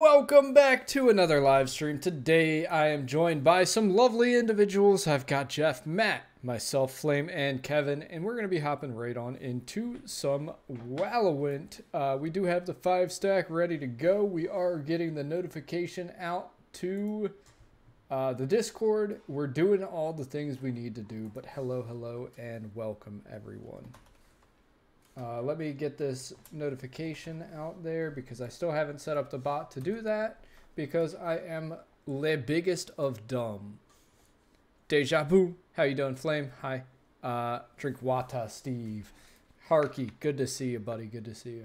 Welcome back to another live stream. Today I am joined by some lovely individuals. I've got Jeff, Matt, myself, Flame, and Kevin, and we're going to be hopping right on into some Valorant. Uh, we do have the five stack ready to go. We are getting the notification out to uh, the Discord. We're doing all the things we need to do, but hello, hello, and welcome everyone. Uh, let me get this notification out there because I still haven't set up the bot to do that because I am the biggest of dumb. Deja vu. How you doing, Flame? Hi. Uh, drink Wata, Steve. Harky, good to see you, buddy. Good to see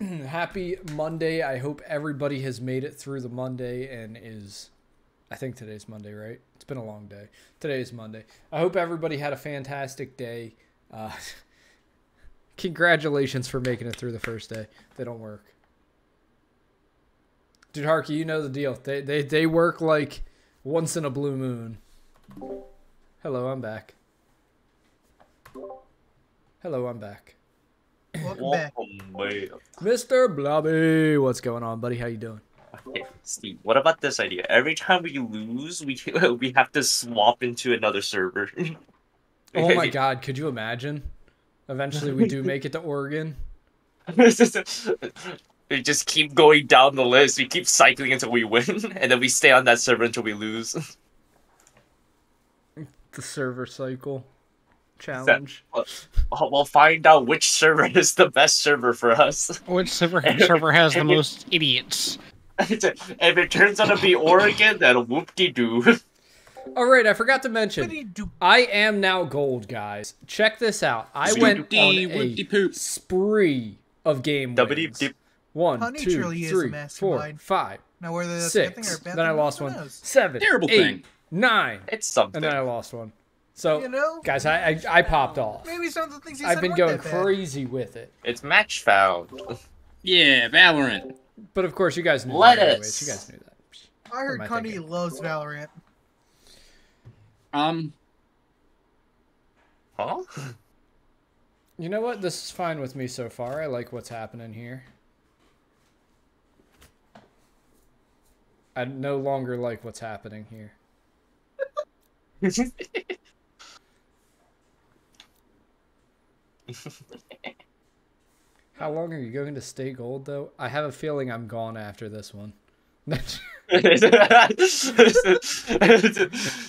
you. Happy Monday. I hope everybody has made it through the Monday and is I think today's Monday, right? It's been a long day. Today is Monday. I hope everybody had a fantastic day. Uh, congratulations for making it through the first day. They don't work. Dude, Harky, you know the deal. They, they, they work like once in a blue moon. Hello, I'm back. Hello, I'm back. Welcome back. Mr. Blobby, what's going on, buddy? How you doing? Okay, Steve, what about this idea? Every time we lose, we we have to swap into another server. oh my god, could you imagine? Eventually we do make it to Oregon. we just keep going down the list. We keep cycling until we win, and then we stay on that server until we lose. The server cycle challenge. We'll find out which server is the best server for us. Which server server has the most idiots? if it turns out to be Oregon, then whoop de doo. All right, I forgot to mention. I am now gold, guys. Check this out. I went on a spree of game wins. One, Honey two, truly is a three, mastermind. four, five, Now whether that's a six. good thing or a bad Then I lost one. knows? Seven, Terrible eight, thing. nine, It's something. and then I lost one. So, You know? guys, I, I I popped off. Maybe some of the things he I've been going crazy with it, It's match found. Yeah, Valorant. But of course, you guys knew Let that us. anyways. You guys knew that. I heard am I Connie loves Valorant. Um, Huh? You know what? This is fine with me so far. I like what's happening here. I no longer like what's happening here. How long are you going to stay gold, though? I have a feeling I'm gone after this one.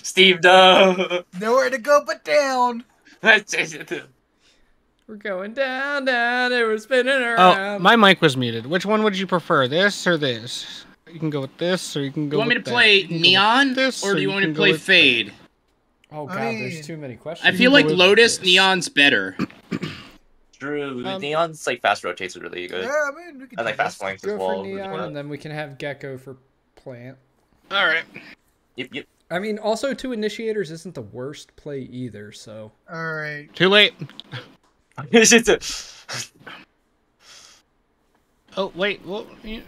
Steve, no. Nowhere to go but down. We're going down, down, and we're spinning around. oh, around. my mic was muted. Which one would you prefer, this or this? You can go with this, or you can go. You want me to with that. play You can go with Neon, this, or do you you want me to play with- Fade? oh god, I mean- there's too many questions. I feel like Lotus. Neon's better. True. Um, Neon's like fast rotates are really good. Yeah, I mean, we could I like fast this. flanks as Go well. for neon, and then we can have gecko for plant. All right. Yep, yep. I mean, also two initiators isn't the worst play either. So All right. Too late. It's just a- Oh wait. Well, you-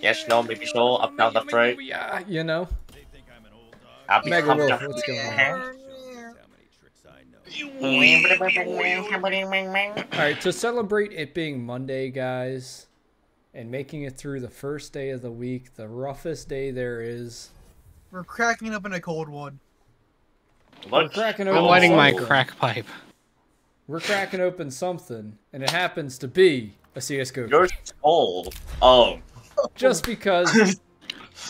yes, no, maybe so. Up, down, left, right. Yeah, you know. Up, Mega up, Wolf, down. what's going on? Uh-huh. All right, to celebrate it being Monday, guys, and making it through the first day of the week, the roughest day there is. We're cracking up in a cold one. We're Lunch. cracking I'm lighting my crack pipe. We're cracking open something, and it happens to be a CS:GO. You're cold. Oh. Just because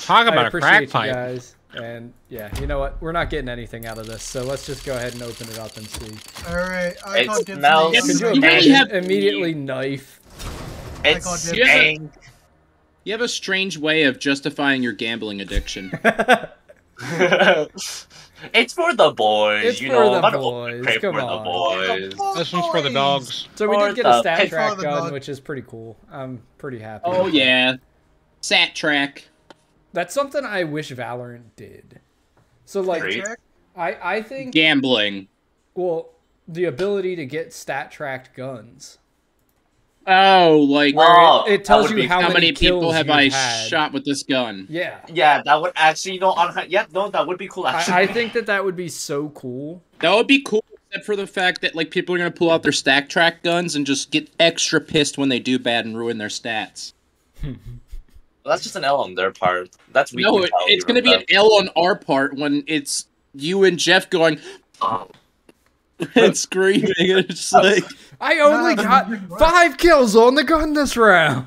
Talk about a appreciate crack you pipe. guys, and yeah, you know what? We're not getting anything out of this, so let's just go ahead and open it up and see. All right. I It dibs smells- on Could you You really have- immediately knife? It's called dibs. dang. You have a strange way of justifying your gambling addiction. it's for the boys, It's you for know. the I'm boys, come for on. the boys. This one's for the dogs. So we Or did get a the StatTrak gun, which is pretty cool. I'm pretty happy. oh yeah, Sat track. That's something I wish Valorant did. So like Great. I I think Gambling. well the ability to get stat tracked guns. Oh, like Oh, it that tells you be- how how many many people kills have I had. shot with this gun? Yeah. Yeah, that would actually, you know, on yeah, no, that would be cool. Actually, I, I think that that would be so cool. That would be cool except for the fact that like people are gonna pull out their stack track guns and just get extra pissed when they do bad and ruin their stats. Well, that's just an L on their part. That's weak no, it, it's gonna be an. L on our part when it's you and Jeff going and screaming. It's like, I only got five kills on the gun this round.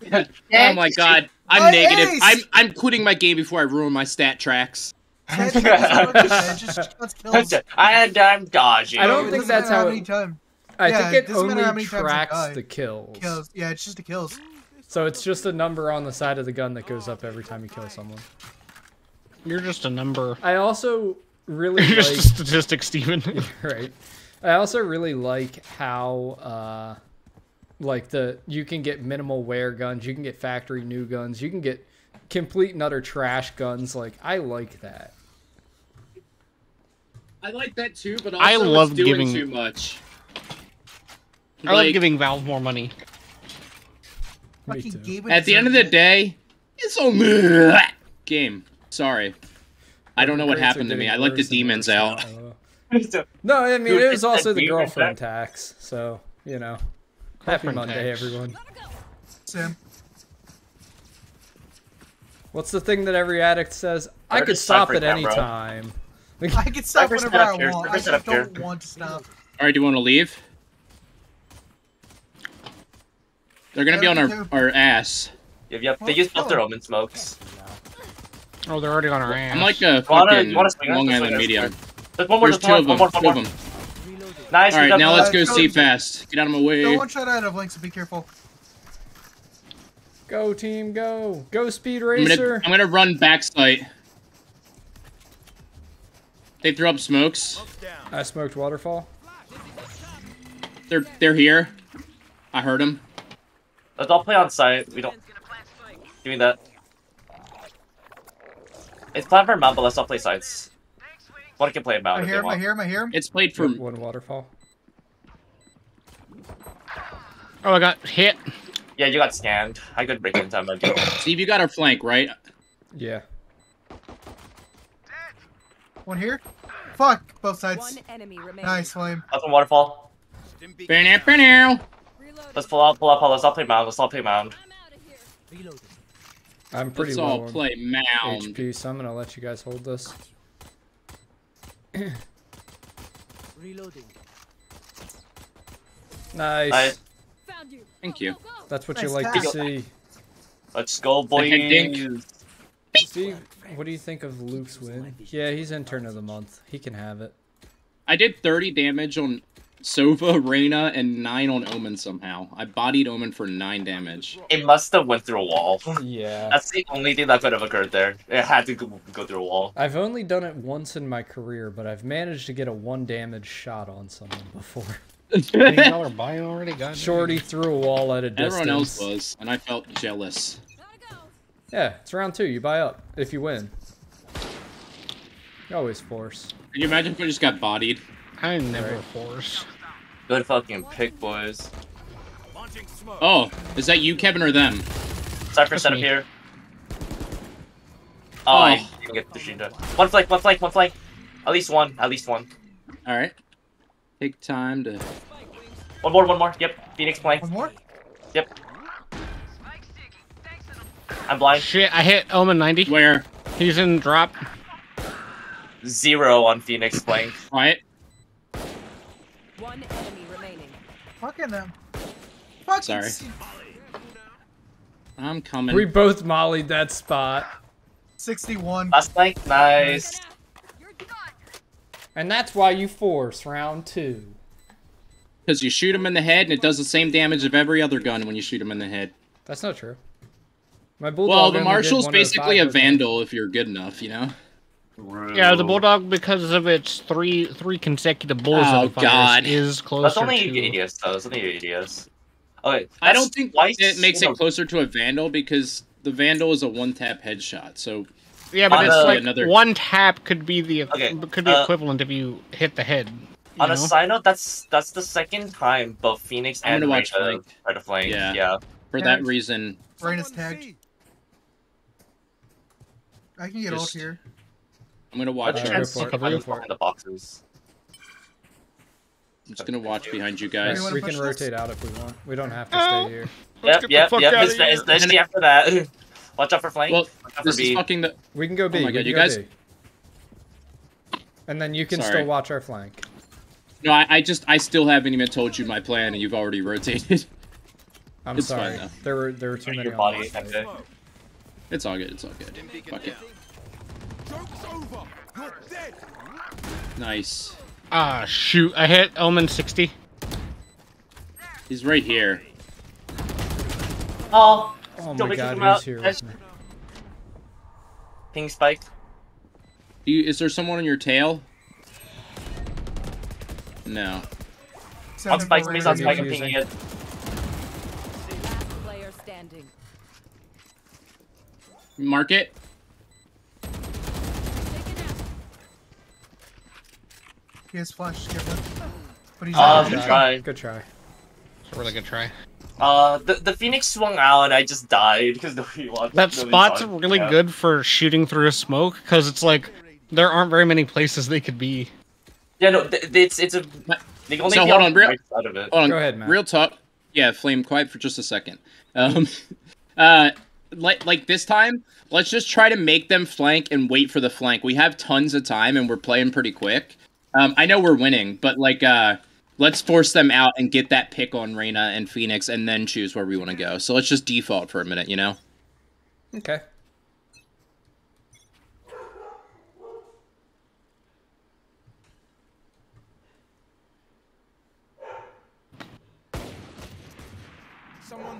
oh my god, I'm My negative. ace! I'm I'm quitting my game before I ruin my stat tracks. Chad, you just look at it, just counts kills. and I'm dodging. I don't think that's how many it- times. I Yeah, think it it how only many tracks die. the kills. Kills. Yeah, it's just the kills. So it's just a number on the side of the gun that goes up every time you kill someone. You're just a number. I also really You're just a like statistic, Steven. right. I also really like how uh like the you can get minimal wear guns, you can get factory new guns, you can get complete and utter trash guns. Like I like that. I like that too, but I love it's doing giving- too much. I love giving Valve more money. Me Fucking too. Gabe At the end of the day, it's only game. Sorry, I don't know what happened to me. I let the demons out. No, I mean Dude, it was also the girlfriend tax. tax, so you know. Happy Girlfriend Monday, tax. everyone. Sam. What's the thing that every addict says? I could stop stop at any time. I could stop Sniper's whenever I want. I just don't want to stop. All right, do you want to leave? They're gonna be on our, our ass. Yep, yep. They Well, use both their kill 'em. omen smokes. Oh, they're already on our ass. I'm like a wanna- fucking wanna? Long Island medium. There's one more. There's There's two of them. One Two more. of them. more. Nice. All we right, got now let's go go. see fast. Get out of my They're way. one shot out of Link, so be careful. Go team, go! Go speed I'm racer! gonna, I'm gonna run backside. They threw up smokes. I smoked waterfall. They're they're here. I heard them. Let's all play on site. We don't. Doing that. It's planned for mound, but let's all play sites. One can play mound I if hear they him, I want. hear him, I hear him. It's played for. One waterfall. Oh, I got hit. Yeah, you got scanned. I could break in time. I. Steve, you got our flank, right? Yeah. One here. Fuck, both sides. One enemy remaining. Nice, Flame. Up on waterfall. Banner, banner. Let's pull out, pull out, pull out. Let's all play mound. Let's all play mound. I'm pretty Let's low all play mound. HP, so I'm gonna let you guys hold this. Nice. Nice. Found you. Thank you. That's what you Nice like to see. Let's go, boys. head. Steve, what do you think of Luke's win? Yeah, he's intern of the month. He can have it. I did 30 damage on Sova, Reyna, and 9 on Omen somehow. I bodied Omen for 9 damage. It must have went through a wall. Yeah. That's the only thing that could have occurred there. It had to go, go through a wall. I've only done it once in my career, but I've managed to get a one damage shot on someone before. Y'all are buying already, guys. Shorty threw a wall at a distance. Everyone else was, and I felt jealous. Yeah, it's round two. You buy up if you win. You always force. Can you imagine if I just got bodied? I never Right. force. Good fucking pick, boys. Oh, is that you, Kevin, or them? Cypher set up here. Oh, I Oh. didn't get the Shinda. One flank, one flank, one flank. At least one, at least one. Alright. Take time to. One more, one more. Yep, Phoenix flank. One more? Yep. I'm blind. Shit, I hit Omen 90. Where? He's in drop. Zero on Phoenix flank. Quiet. One enemy remaining. Fucking them. Fucking Sorry. s- I'm coming. We both mollied that spot. 61. Last flank, nice. And that's why you force round two. Because you shoot him in the head, and it does the same damage of every other gun when you shoot him in the head. That's not true. My bulldog. Well, the only did Marshal's one out of basically a vandal if you're good enough, you know? Yeah, the Bulldog, because of its three three consecutive bulls Oh, of fires, God. is closer That's only to... ADS though. That's only ADS. Okay. I don't think twice it makes in it closer to a vandal because the vandal is a one-tap headshot. So Yeah, but On it's a- like Another- one tap could be the Okay, could be uh, equivalent if you hit the head. you On a side note, that's that's the second time both Phoenix I'm and gonna watch Reyna Flank. tried to flank. Yeah. yeah. for that reason, Reyna's tagged. I can get ult here. I'm gonna watch Let's Uh, her. go chance for go find for it. the boxes. I'm just gonna watch behind you guys. we push can this? rotate out if we want. We don't have to Oh. stay here. Let's Yep, yep, yep. outta It's, here. it's, especially after that. Watch out for flank. Well, Watch out This for is fucking the. We can go B. Oh my God, you guys- B. And then you can Sorry. still watch our flank. No, I, I just I still haven't even told you my plan, and you've already rotated. I'm It's sorry. though. there were there were too many Your on body. side. It's all good. It's all good. Fuck it. Nice. Ah, shoot. I hit Omen 60. He's right here. Oh, Oh Don't my make god, him out. who's here Nice. with me? ping spike. Do you, is there someone on your tail? No. On Seven spike, for please. Reyna. On spike. I'm pinging it. Last player standing. Mark it. Taken out. He has flash. Give him. But he's Uh, out. good try. Good try. It's a really good try. Uh, the, the phoenix swung out and I just died because nobody watched. That nobody spot's saw really Yeah. good for shooting through a smoke because it's like there aren't very many places they could be. Yeah, no, th- it's it's a. They only So hold on on, real- right side of it. Hold on. Go ahead, Matt. Real talk. Yeah, flame quiet for just a second. Um, uh, like like this time, let's just try to make them flank and wait for the flank. We have tons of time and we're playing pretty quick. Um, I know we're winning, but like uh, let's force them out and get that pick on Reyna and Phoenix, and then choose where we want to go. So let's just default for a minute, you know. Okay.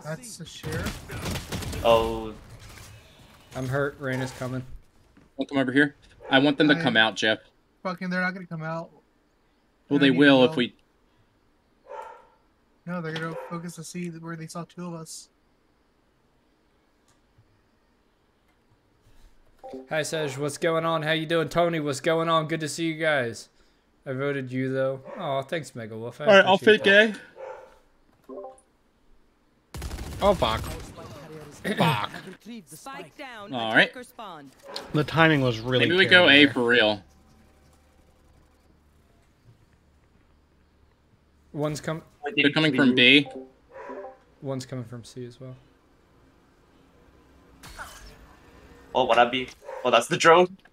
That's the sheriff. Oh, I'm hurt. Rain is coming. We'll come over here. I want them to I- come out, Jeff. Fucking, they're not gonna come out. Well, They they don't will if we. No, they're gonna focus to see where they saw two of us. Hi Sej, what's going on? How you doing? Tony, what's going on? Good to see you guys. I voted you though. Oh, thanks, Mega Wolf. I All right, I'll appreciate fit that. gay. Oh, fuck. fuck. All right. The timing was really Maybe we go terrible A for real. One's com They're coming from B. one's coming from C as well. oh, what I be? Oh, that's the drone. Uh,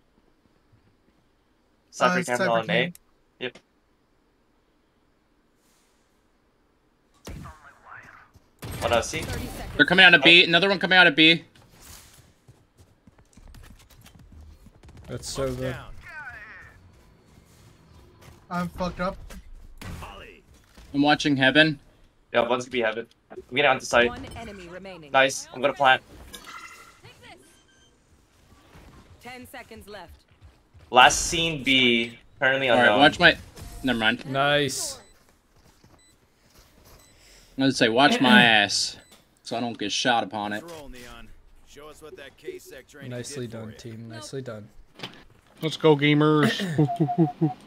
Cypher it's camera on A. Yep. What I see? They're coming out of B. Another one coming out of B. That's so good. I'm fucked up. I'm watching Heaven. Yeah, one's gonna be heaven. I'm getting onto site. One enemy remaining. Nice. I'm gonna plant. Ten seconds left. Last scene B. Currently All right, unknown. watch my. Never mind. Nice. I was say, watch my ass, so I don't get shot upon it. Show us what that Nicely done, team. Nicely done. Let's go, gamers.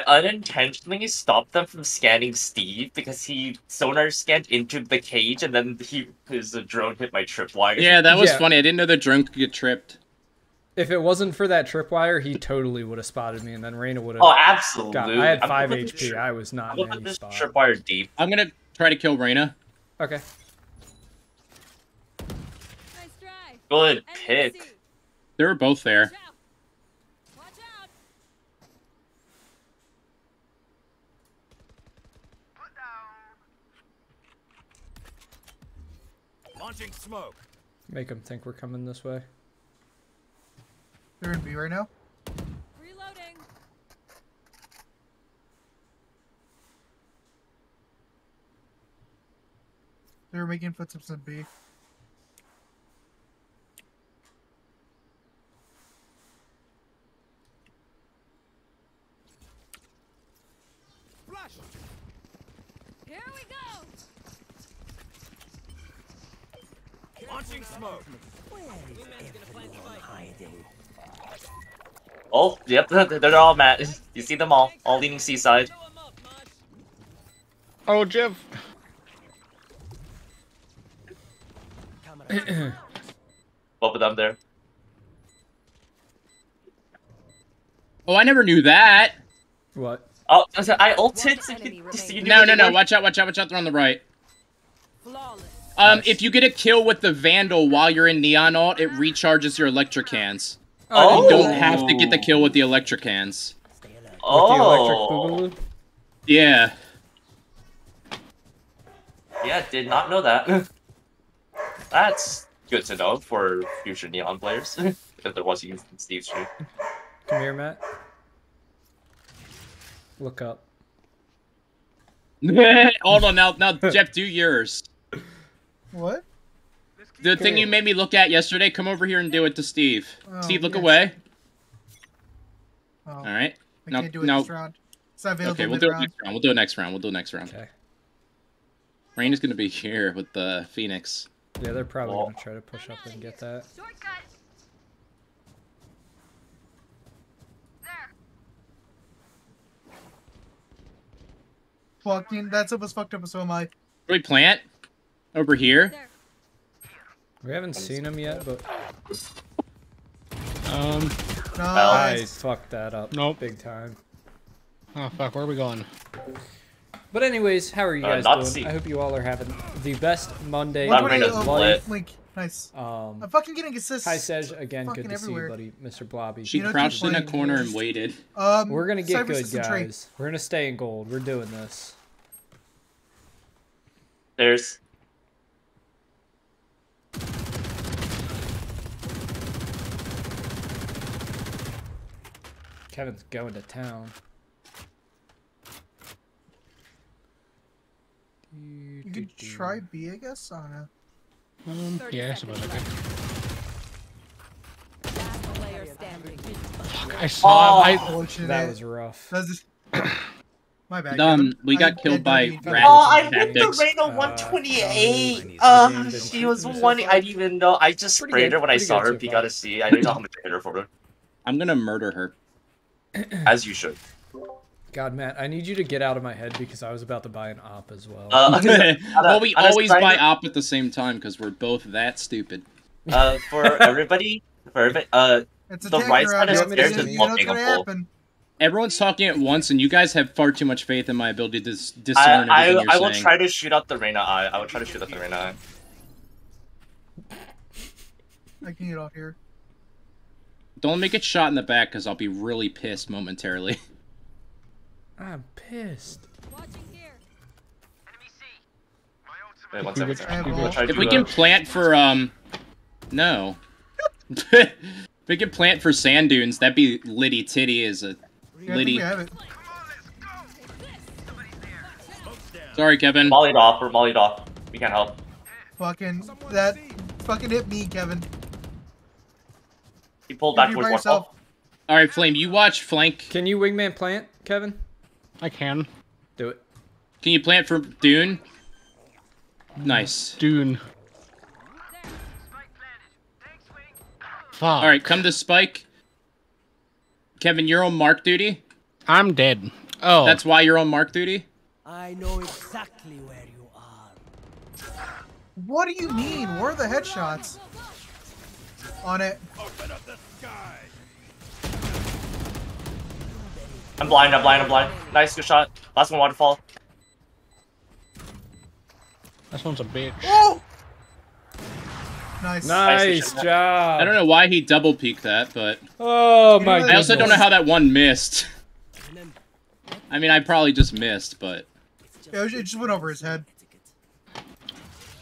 I unintentionally stopped them from scanning Steve because he sonar scanned into the cage and then he his drone hit my tripwire. Yeah, that was Yeah. funny. I didn't know the drone could get tripped. If it wasn't for that tripwire, he totally would have spotted me, and then Reyna would have. Oh, absolutely. got. I had five HP. this- I was not I'm in gonna any this spot. tripwire deep. I'm gonna try to kill Reyna. Okay. Nice try. Good pick. They were both there. Watch out. Watch out. Launching smoke. Make them think we're coming this way. They're in B right now. Reloading. They're making footsteps in B. Flash. Here we go. Launching smoke. Oh, yep, they're all mad. You see them all, all leaning seaside. oh, Jeff. Both of them there. Oh, I never knew that. What? Oh, I ulted. One So you, so you No, no, no. Watch out, watch out, watch out. They're on the right. Flawless. Um, Nice. if you get a kill with the Vandal while you're in Neon Alt, it recharges your electric hands. Oh. You don't have to get the kill with the electric hands. With the electric Oh, boogaloo. Yeah. yeah, did not know that. That's good to know for future Neon players. if there was used in Steve's stream. Come here, Matt. Look up. Hold on, now, now, Jeff, do yours. What? The thing you made me look at yesterday, come over here and do it to Steve. Oh, Steve, look yes. away. Oh, All right. I no, can't do it no. this round. It's not available Okay, we'll do it next round. We'll do it next round. We'll do it next round. Okay. Rain is gonna be here with the Phoenix. Yeah, they're probably Well- gonna try to push up and get that. Fucking, that's almost fucked up, and so am I. Should we plant over here? We haven't seen him yet, but Um. I fucked that up. Nope. Big time. Oh fuck. Where are we going? But anyways, how are you Uh, guys not doing? I hope you all are having the best Monday Not of Rain life. lit. Link. Nice. Um, I'm fucking getting assists. hi Sej, again, fucking good to everywhere. see you, buddy, Mr. Blobby. She You know, crouched in a corner and waited. Um, We're gonna get good, System Trade. guys. We're gonna stay in gold. We're doing this. There's Kevin's going to town. You could try B, I guess. I don't. Um, yeah, I suppose I seconds could. Last. I saw. Oh. I, That was rough. That's just... My bad. Um, we got I- killed I by don't Oh, I hit the Reyna Uh, 128. uh, Uh, she was them one. I didn't even know. I just Pretty sprayed good, her when I saw her. so P far. got to see. I didn't know how much to hit her for her. I'm gonna murder her. As you should. God, Matt, I need you to get out of my head because I was about to buy an op as well. Uh, well, we always buy op at the same time because we're both that stupid. uh, for everybody, for everybody, uh, The tank right around side of stairs is know- you know what's flopping gonna a bull. Everyone's talking at once, and you guys have far too much faith in my ability to dis- I, discern I, everything I you're will saying. try to shoot out the Reyna eye. I will try to shoot out the Reyna eye. I can get off here. Don't make it shot in the back, because I'll be really pissed momentarily. I'm pissed. Watching here. Wait, one We second. would- sorry. we I'm gonna would- try to if do we a- can plant for um, no. if we can plant for sand dunes, that'd be Liddy Titty is a Yeah, I think litty. we have it. Sorry, Kevin. Mollied off. We're mollied off. We can't help. Fucking that. Fucking hit me, Kevin. He pulled back towards by waterfall. All right, Flame, you watch flank. Can you wingman plant, Kevin? I can. Do it. Can you plant for Dune? Nice. Dune. Fuck. All right, come to Spike. Kevin, you're on mark duty. I'm dead. Oh. That's why you're on mark duty. I know exactly where you are. What do you mean? Where are the headshots? On it. Open up the sky. I'm blind. I'm blind. I'm blind. Nice, good shot. Last one, waterfall. This one's a bitch. Oh! Nice. Nice job. I don't know why he double peeked that, but Oh my I I also don't know how that one missed. I mean, I probably just missed, but Yeah, it just went over his head.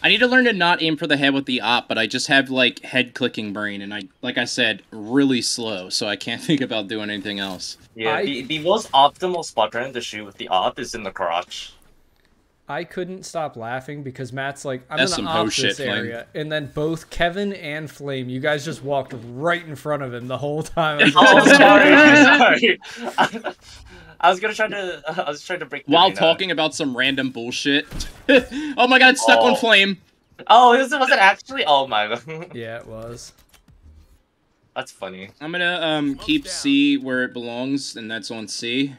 Etiquette. I need to learn to not aim for the head with the op. But I just have like head clicking brain, and I, like I said, really slow, so I can't think about doing anything else. Yeah, I- the, the most optimal spot pattern to shoot with the op is in the crotch. I couldn't stop laughing because Matt's like, I'm That's in some the hoe op shit, this Flame. area, and then both Kevin and Flame, you guys just walked right in front of him the whole time. I was Oh, sorry. sorry. I was gonna try to. I was trying to break. the While Reyna. talking about some random bullshit. oh my god, stuck on Oh. flame. Oh, was, was it actually? Oh my yeah, it was. That's funny. I'm gonna um keep C where it belongs, and that's on C.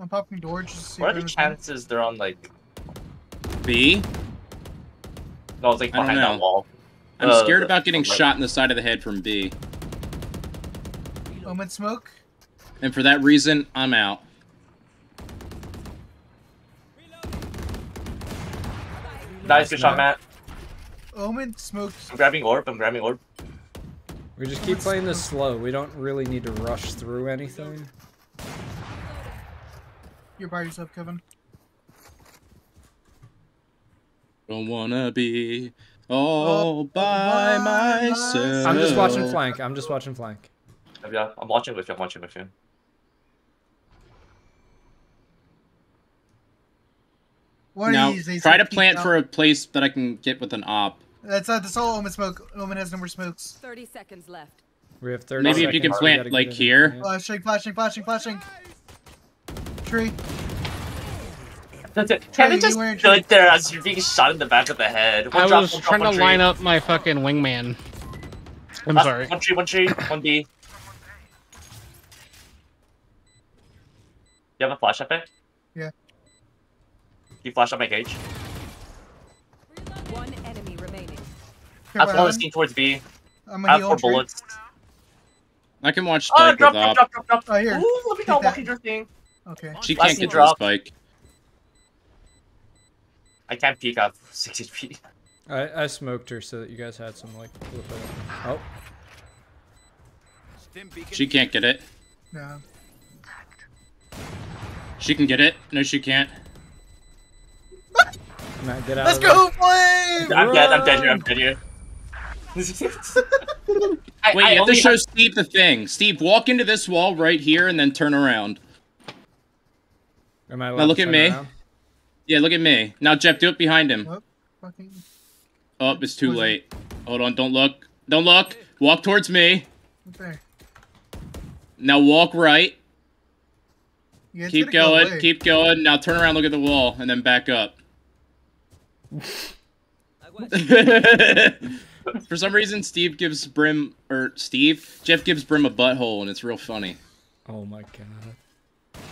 I'm popping door just to see What are the there's chances they're on like? B. No, it's like I don't behind that know. wall. I'm Uh, scared the- about getting shot in the side of the head from B. Omen smoke. And for that reason, I'm out. Nice, good shot, Matt. Omen smoked. I'm grabbing orb. I'm grabbing orb. We just keep playing this slow. We don't really need to rush through anything. You're by yourself, Kevin. Don't wanna be oh, all by by myself. myself. I'm just watching flank. I'm just watching flank. Yeah, I'm watching with you. I'm watching with you. One Now of these days, try to plant for a place that I can get with an op. That's uh, that's all Omen smoke. Omen has no more smokes. 30 seconds left. We have 30 Maybe if you can plant, like, here. Yeah. Flashing, flashing, flashing, flashing. Tree. That's it. Kevin just weren't stood there as you're being shot in the back of the head. One I drop, was one drop, trying to one tree. line up my fucking wingman. I'm Last- sorry. One tree, one tree, one B. You have a flash effect? Yeah. You flash up my cage. One enemy remaining. Okay, That's what one happened? towards B. I'm I gonna have four tree. bullets. I can watch Oh, Spike drop, with drop, drop, drop, drop. Oh, here. Ooh, let me Take know that. what your thing. Okay. She Last can't scene get to drop. spike. I can't peek up 60 feet. I, I smoked her so that you guys had some like. flip it. Oh, She can't get it. No. She can get it. No, she can't. Matt, get out. Let's of there. go, Flame! I'm dead, I'm dead here, I'm dead here. I, Wait, I you have to only show Steve the thing. Steve, walk into this wall right here and then turn around. Am I Now look at me. around? Yeah, look at me. Now, Jeff, do it behind him. Oh, fucking. Oh, it's too Was it- late. Hold on, don't look. Don't look. Walk towards me. There. Now walk right. Yeah, Keep gonna go keep going. Now turn around, look at the wall, and then back up. For some reason, Steve gives Brim or Steve Jeff gives Brim a butthole, and it's real funny. Oh my god.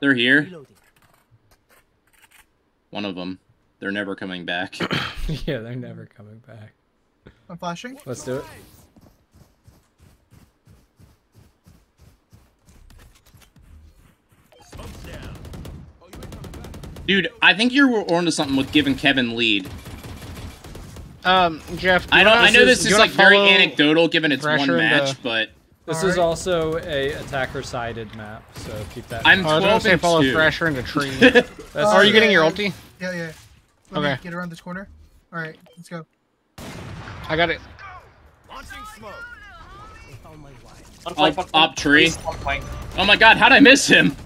They're here. Reloading. One of them. They're never coming back. yeah, they're never coming back. I'm flashing. Let's do it. Dude, I think you're onto something with giving Kevin lead. Um, Jeff. do I you know. wanna- I know this do is you wanna like very anecdotal, given it's one match, into- but This Alright. is also a attacker-sided map, so keep that. in I'm mind. Oh, I was gonna 12 say and follow two. Thrasher into tree. That's oh, are you getting your yeah. ulti? Yeah, yeah. Let me Okay. get around this corner. Alright, let's go. I got it. Launching smoke. Found my wife. One flank, Op- one flank. op tree. Please, one flank. oh my god, how'd I miss him?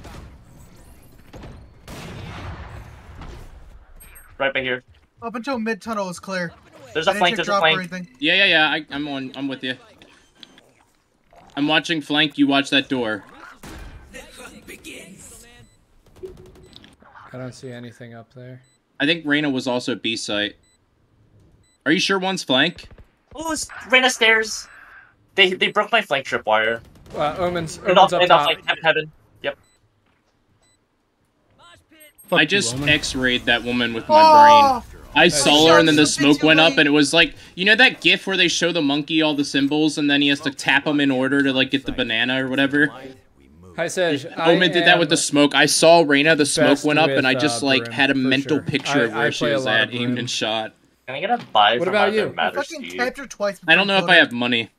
Right by here. Up until mid tunnel is clear. There's a flank, there's a drop or flank. anything. Yeah, yeah, yeah. I, I'm on. I'm with you. I'm watching flank. You watch that door. I don't see anything up there. I think Reyna was also B site. Are you sure one's flank? Oh, it's Reyna stairs. They they broke my flank tripwire. Uh, Omens, And Omens off, up and off top. like heaven, heaven. Yep. Fuck I just Omen. X-rayed that woman with my brain. Oh! I saw her, and then the smoke went up, and it was like you know that GIF where they show the monkey all the symbols, and then he has to tap them in order to like get the banana or whatever. Hi, Sage. I Omen did that with the smoke. I saw Reyna, the smoke went up, with, and I uh, just like Brim, had a mental sure. picture of where I she was at, aimed and shot. Can I get a buy What from about you? I Matter fucking Steve? tapped her twice. I don't know if I have money.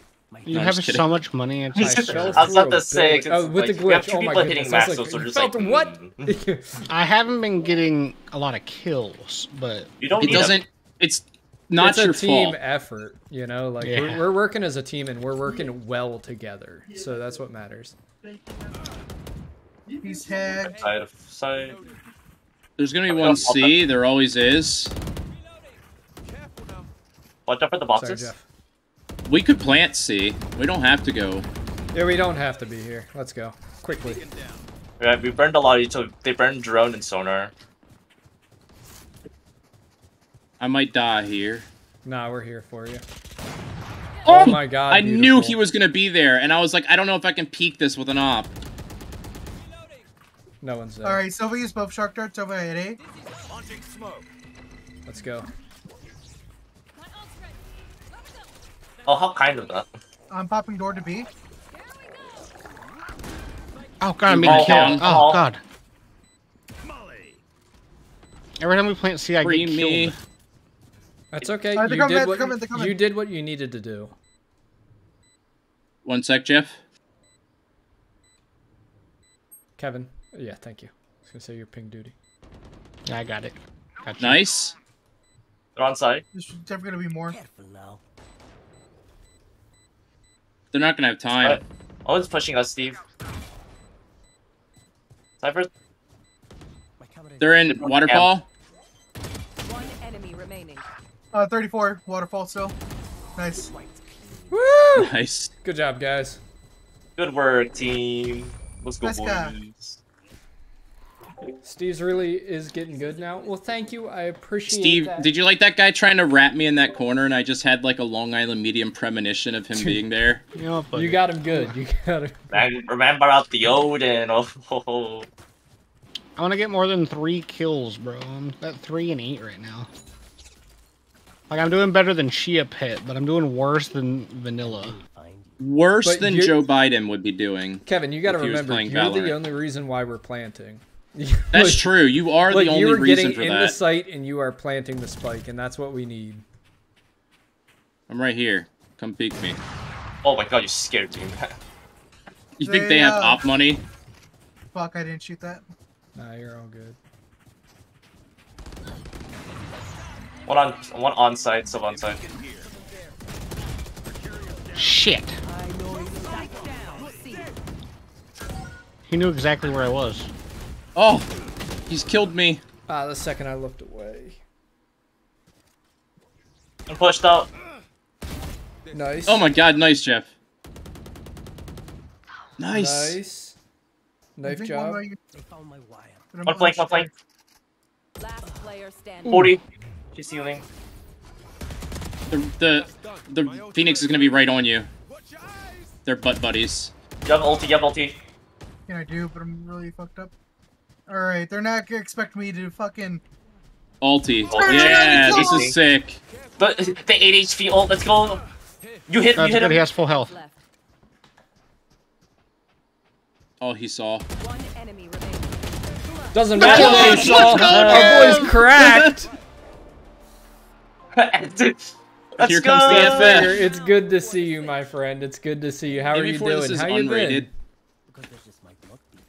You No, have just so much money. I like, was fell about to say. Oh, it's with the oh like, we have two Oh my people hitting max, like, so just felt like, what? I haven't been getting a lot of kills, but You don't It doesn't. It's not it's a your team fault. effort, you know. Like Yeah. we're, we're working as a team and we're working well together. So that's what matters. He's tagged. side of side. There's gonna be one C. There always is. Watch out for the boxes. Jeff. We could plant C. We don't have to go. Yeah, we don't have to be here. Let's go quickly. Beacon down. Yeah, we burned a lot of util- They burned drone and sonar. I might die here. Nah, we're here for you. Oh, oh my God, I knew he was gonna be there, and I was like, I don't know if I can peek this with an op. No one's there. Alright, Sova used both shock darts over at A. Launching smoke. Let's go. Oh, how kind of that. I'm popping door to B. oh god, I'm being Oh, killed. oh, Oh god. Molly. Every time we plant C, I Free get me. killed. That's okay. They're you did what coming, they're coming. you did what you needed to do. One sec, Jeff. Kevin. Yeah, thank you. I was gonna say your ping duty. Yeah, I got it. Got you. Nice. They're on side. There's definitely gonna be more. Careful now. They're not gonna have time. Alright. Omen's pushing us, Steve. Cypher, My camera is They're in waterfall. One enemy remaining. Uh, 34 waterfall still. Nice. Woo! Nice. Good job, guys. good work, team. Let's go, Nice guy. Boys. Steve's really is getting good now. Well, thank you. I appreciate Steve, that. did you like that guy trying to wrap me in that corner and I just had like a Long Island medium premonition of him being there? You know, but You got him good. You got him. Man, remember out the Odin. Oh, ho, ho. I want to get more than three kills, bro. I'm at three and eight right now. Like I'm doing better than Shia Pit, but I'm doing worse than Vanilla. Worse But than Joe Biden would be doing. Kevin, you got to If he was remember, you're the only reason why we're planting. That's true. You are Look, the you only were reason getting for in that. the site and you are planting the spike, and that's what we need. I'm right here. Come peek me. oh my god, you scared me. You think They, they have uh, op money? Fuck, I didn't shoot that. Nah, you're all good. one on one on side, still on side. Shit. I know exactly. He knew exactly where I was. Oh, he's killed me. Ah, the second I looked away. I'm pushed out. Nice. Oh my god, nice, Jeff. Nice. Nice. I Knife job. one way- They found my wire. but I'm One flank, one flank. Last player standing. 40. She's healing. The, the the Phoenix is gonna be right on you. They're butt buddies. You have ulti, you have ulti. Can I do? But I'm really fucked up. All right, they're not gonna expect me to fucking. Ulti. Oh, Yeah, yeah. this is sick. But the 8 HP ult, let's go. You hit, you That's hit good. him. He has full health. Oh, he saw. One enemy remaining. Doesn't matter what he saw. Our boy's cracked. let's Here go. comes the FF. It's good to see you, my friend. It's good to see you. How Maybe are you doing? this is How you unrated. been? Because there just might not be.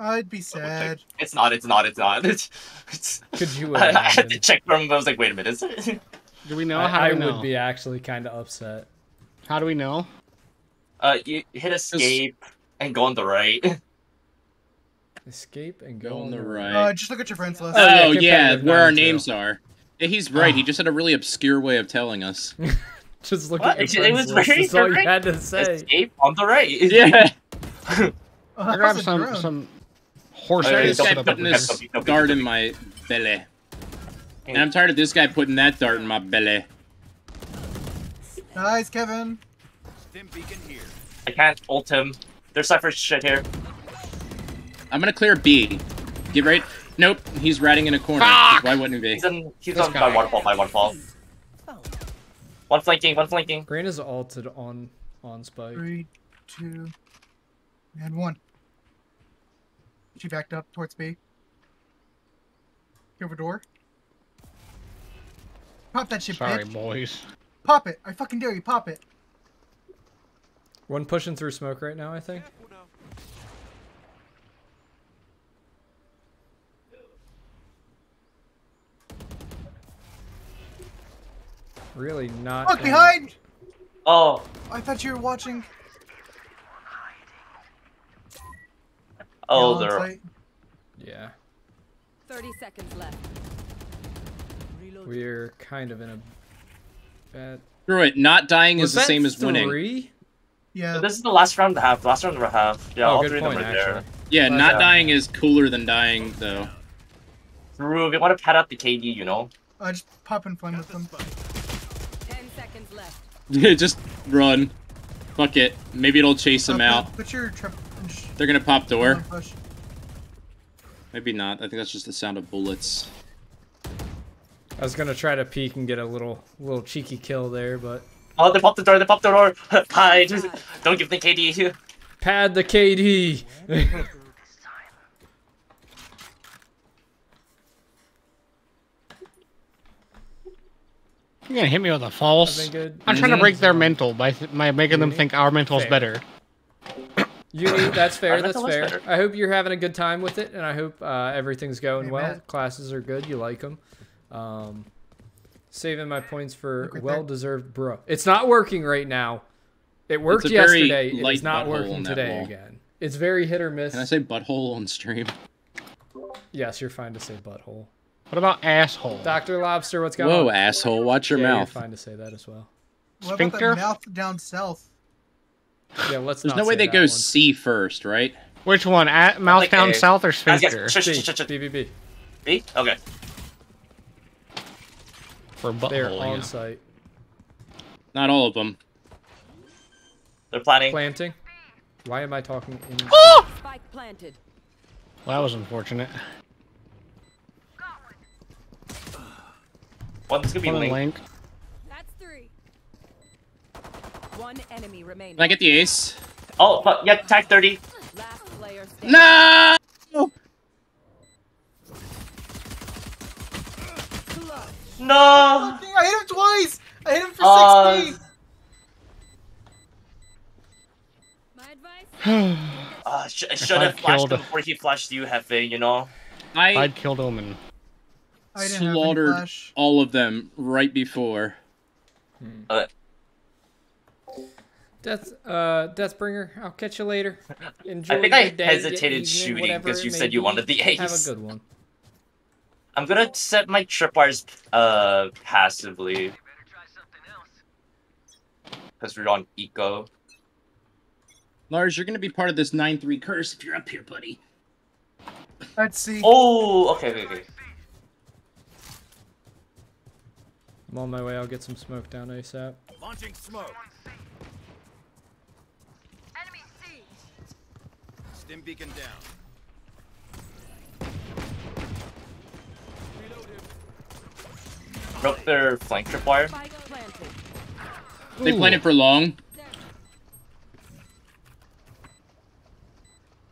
I'd be sad. It's not, it's not, it's not. It's, it's, Could you I, I had to imagine? check from I was like, wait a minute. Do we know? I, How I know? would be actually kind of upset. How do we know? Uh, you hit escape and go on the right. Escape and go, Go on the right. Uh, just look at your friends list. Oh, yeah, Oh yeah, competitive where our 92. names are. Yeah, he's right. Ah. He just had a really obscure way of telling us. Just look What? at your It friends was list. very That's all you had to say. Escape on the right. Yeah. I that grab some some horse Hey, face this guy don't- putting this here. Don't be- don't be- dart in my belly. And I'm tired of this guy putting that dart in my belly. Nice, Kevin. Stim beacon here. I can't ult him. There's Cypher shit here. I'm gonna clear B. Get right. Nope, he's ratting in a corner. Fuck! Why wouldn't he be? He's be? on, he's This on guy. by waterfall, by waterfall. Found. One flanking, one flanking. Green is alted on on spike. Three, two, and one. She backed up towards B. Over door. Pop that shit, Sorry, bitch. boys. Pop it. I fucking dare you. Pop it. One pushing through smoke right now, I think. Really not. Fuck behind! Oh, I thought you were watching. Oh, they're. site. Yeah, 30 seconds left. Reload. we're kind of in a bad. Screw it. Not dying Was is the same as winning. three? Yeah. This is the last round and a half. Last round and a half. Yeah, oh, all good three of them are Actually, there. Yeah, But, not uh, dying is cooler than dying, though. Drew, we want to pad out the KD, you know? Uh, just pop and fun with them. 10 seconds left. Yeah, just run. Fuck it. Maybe it'll chase Uh, him put- out. Put your trip. They're gonna pop door. Maybe not. I think that's just the sound of bullets. I was gonna try to peek and get a little little cheeky kill there, but Oh they popped the door, they popped the door! Pie! Don't give the KD. Pad the KD! You're gonna hit me with a false. I'm trying to break their mental by, by making them think our mental is better. Uni, that's fair. That's fair. better. I hope you're having a good time with it, and I hope uh, everything's going Hey, well. Matt. Classes are good. You like them. Um, saving my points for right well-deserved, bro. It's not working right now. It worked a yesterday. It's not working today wall. again. It's very hit or miss. Can I say butthole on stream? Yes, you're fine to say butthole. What about asshole? Doctor Lobster, what's going Whoa, on? Whoa, asshole! Watch your yeah, mouth. You're fine to say that as well. What about Sphincter? that mouth down south? Yeah, let's. There's not no way they go one. C first, right? Which one? At mouth like down south or Guys, guys, sphincter? shh, shh, B. B, B, B. B? Okay. For They're butthole. on yeah. site. Not all of them. They're planning. Planting. Why am I talking in? Ah! Spike planted. Well, that was unfortunate. One's gonna be One link. link. That's three. One enemy remaining. Can I get the ace? Oh, but yeah, tag 30. Last player standing. No! No! I hit him twice. I hit him for Uh, 60. My advice? Uh, sh- I should have flashed killed- him before he flashed you, Hefe, you know? I I'd killed Omen. I didn't have any slaughtered all of them right before. Uh, Death, uh, Deathbringer. I'll catch you later. Enjoy think I your day, hesitated evening, shooting because you said you be. wanted the ace. Have a ace. good one. I'm gonna set my tripwires uh, passively. Because we're on eco. Lars, you're gonna be part of this 9-3 curse if you're up here, buddy. Let's see. Oh, okay, okay, okay. I'm on my way. I'll get some smoke down ASAP. Launching smoke. Stim beacon down. Broke their flank tripwire. Spike planted. They played it for long.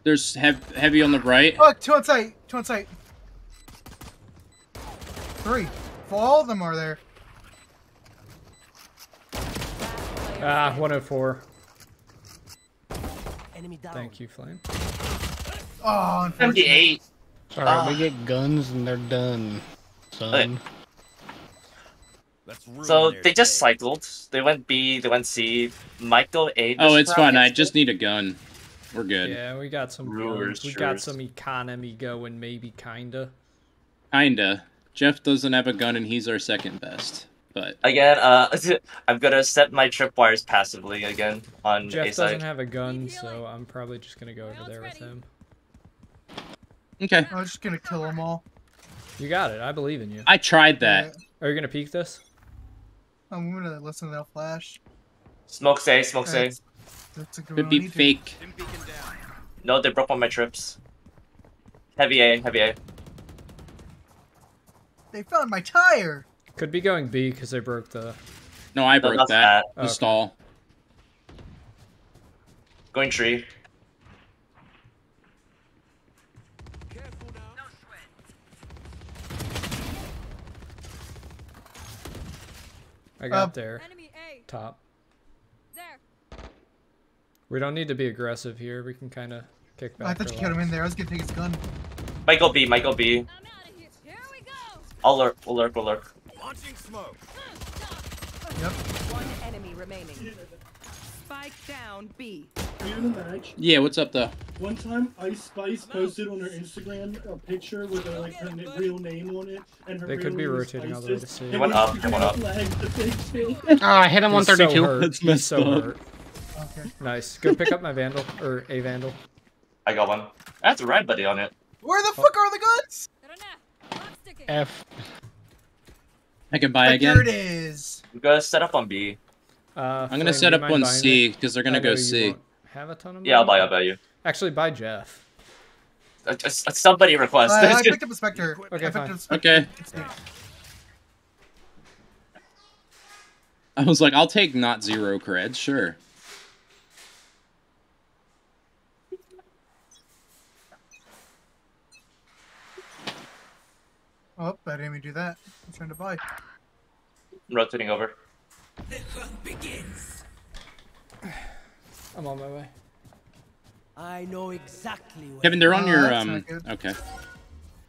There's hev- heavy on the right. Look, two on site. Two on site. Three. Well, all of them are there. Ah, standing. 104. Enemy down. Thank you, Flame. Oh, unfortunate. 78. Sorry, Ah. we get guns and they're done, son. So they just day. cycled. They went B, they went C. Michael A. Oh, it's fine. I just need a gun. We're good. Yeah, we got some. Brewers, guns. We got some economy going, maybe kinda. Kinda. Jeff doesn't have a gun and he's our second best. But Again, uh, I'm gonna set my tripwires passively again on Jeff A doesn't have a gun, so. I'm probably just gonna go over there with ready. him. Okay. I was just gonna kill them all. You got it. I believe in you. I tried that. Are you gonna peek this? I'm gonna listen to that flash. Smoke say, smoke say. That's, that's a good Could one. be I fake. Stim. No, they broke one of my trips. Heavy A, heavy A. They found my tire. Could be going B because they broke the. No, I broke that's that. that. The Okay. stall. Going tree. I got Um, there. Enemy A. Top. There. We don't need to be aggressive here. We can kind of kick back. I thought you killed him in there. I was gonna take his gun. Michael B, Michael B. I'm out of here. Here we go. I'll lurk, we'll lurk, we'll lurk. Launching smoke. Yep. One enemy remaining. Spike down B. Are you in a match? Yeah, what's up though? One time, Ice Spice posted on her Instagram a picture with her, like her real name on it, and her They real could be name is rotating all the way to Spices. C. It went up, they went up. flagged the picture. Oh, ah, I hit him He's 132. So hurt. That's He's messed so up. hurt. Okay. Nice. Go pick up my vandal or a vandal. I got one. That's a red buddy on it. Where the fuck are the guns? Clock. F. I can buy Right again. There it is. We gotta set up on B. Uh, I'm gonna set up mind on C because they're gonna go C. Have a ton of money. Yeah, I'll buy, I'll buy you. Actually, buy Jeff. Uh, uh, somebody Uh. I picked up a Spectre. Okay, I fine. Spectre. Okay. I was like, I'll take not zero creds, sure. Oh, I didn't even do that. I'm trying to buy. I'm rotating over. I'm on my way. I know exactly where Kevin, they're on Oh, your um. Okay.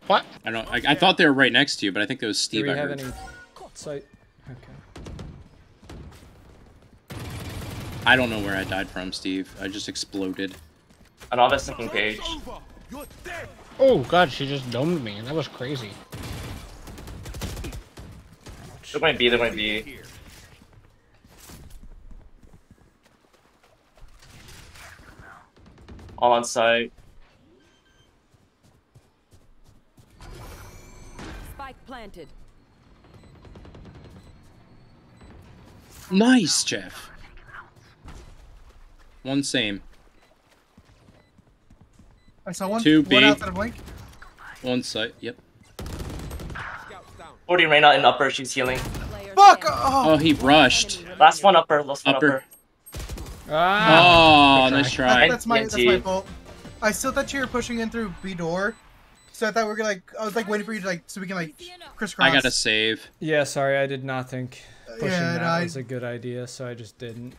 What? I don't. I, I thought they were right next to you, but I think it was Steve. Do Steve. we I have heard. any sight? Okay. I don't know where I died from, Steve. I just exploded. I don't have a second page. Over. You're dead. Oh god, she just domed me. And that was crazy. There might be, there might be. Here. All on site. Spike planted. Nice, Jeff. One same. I saw one. Two One B. outside of blink. One site. Yep. 40 Reyna in upper, she's healing. Fuck! Oh, Oh, he rushed. Last one upper, last one Upper. Upper. Ah! Oh, good nice try. try. that's my that's my fault. I still thought you were pushing in through B door, so I thought we were gonna like. I was like waiting for you to like, so we can like crisscross. I gotta save. Yeah, sorry, I did not think pushing Yeah, that no, I- was a good idea, so I just didn't.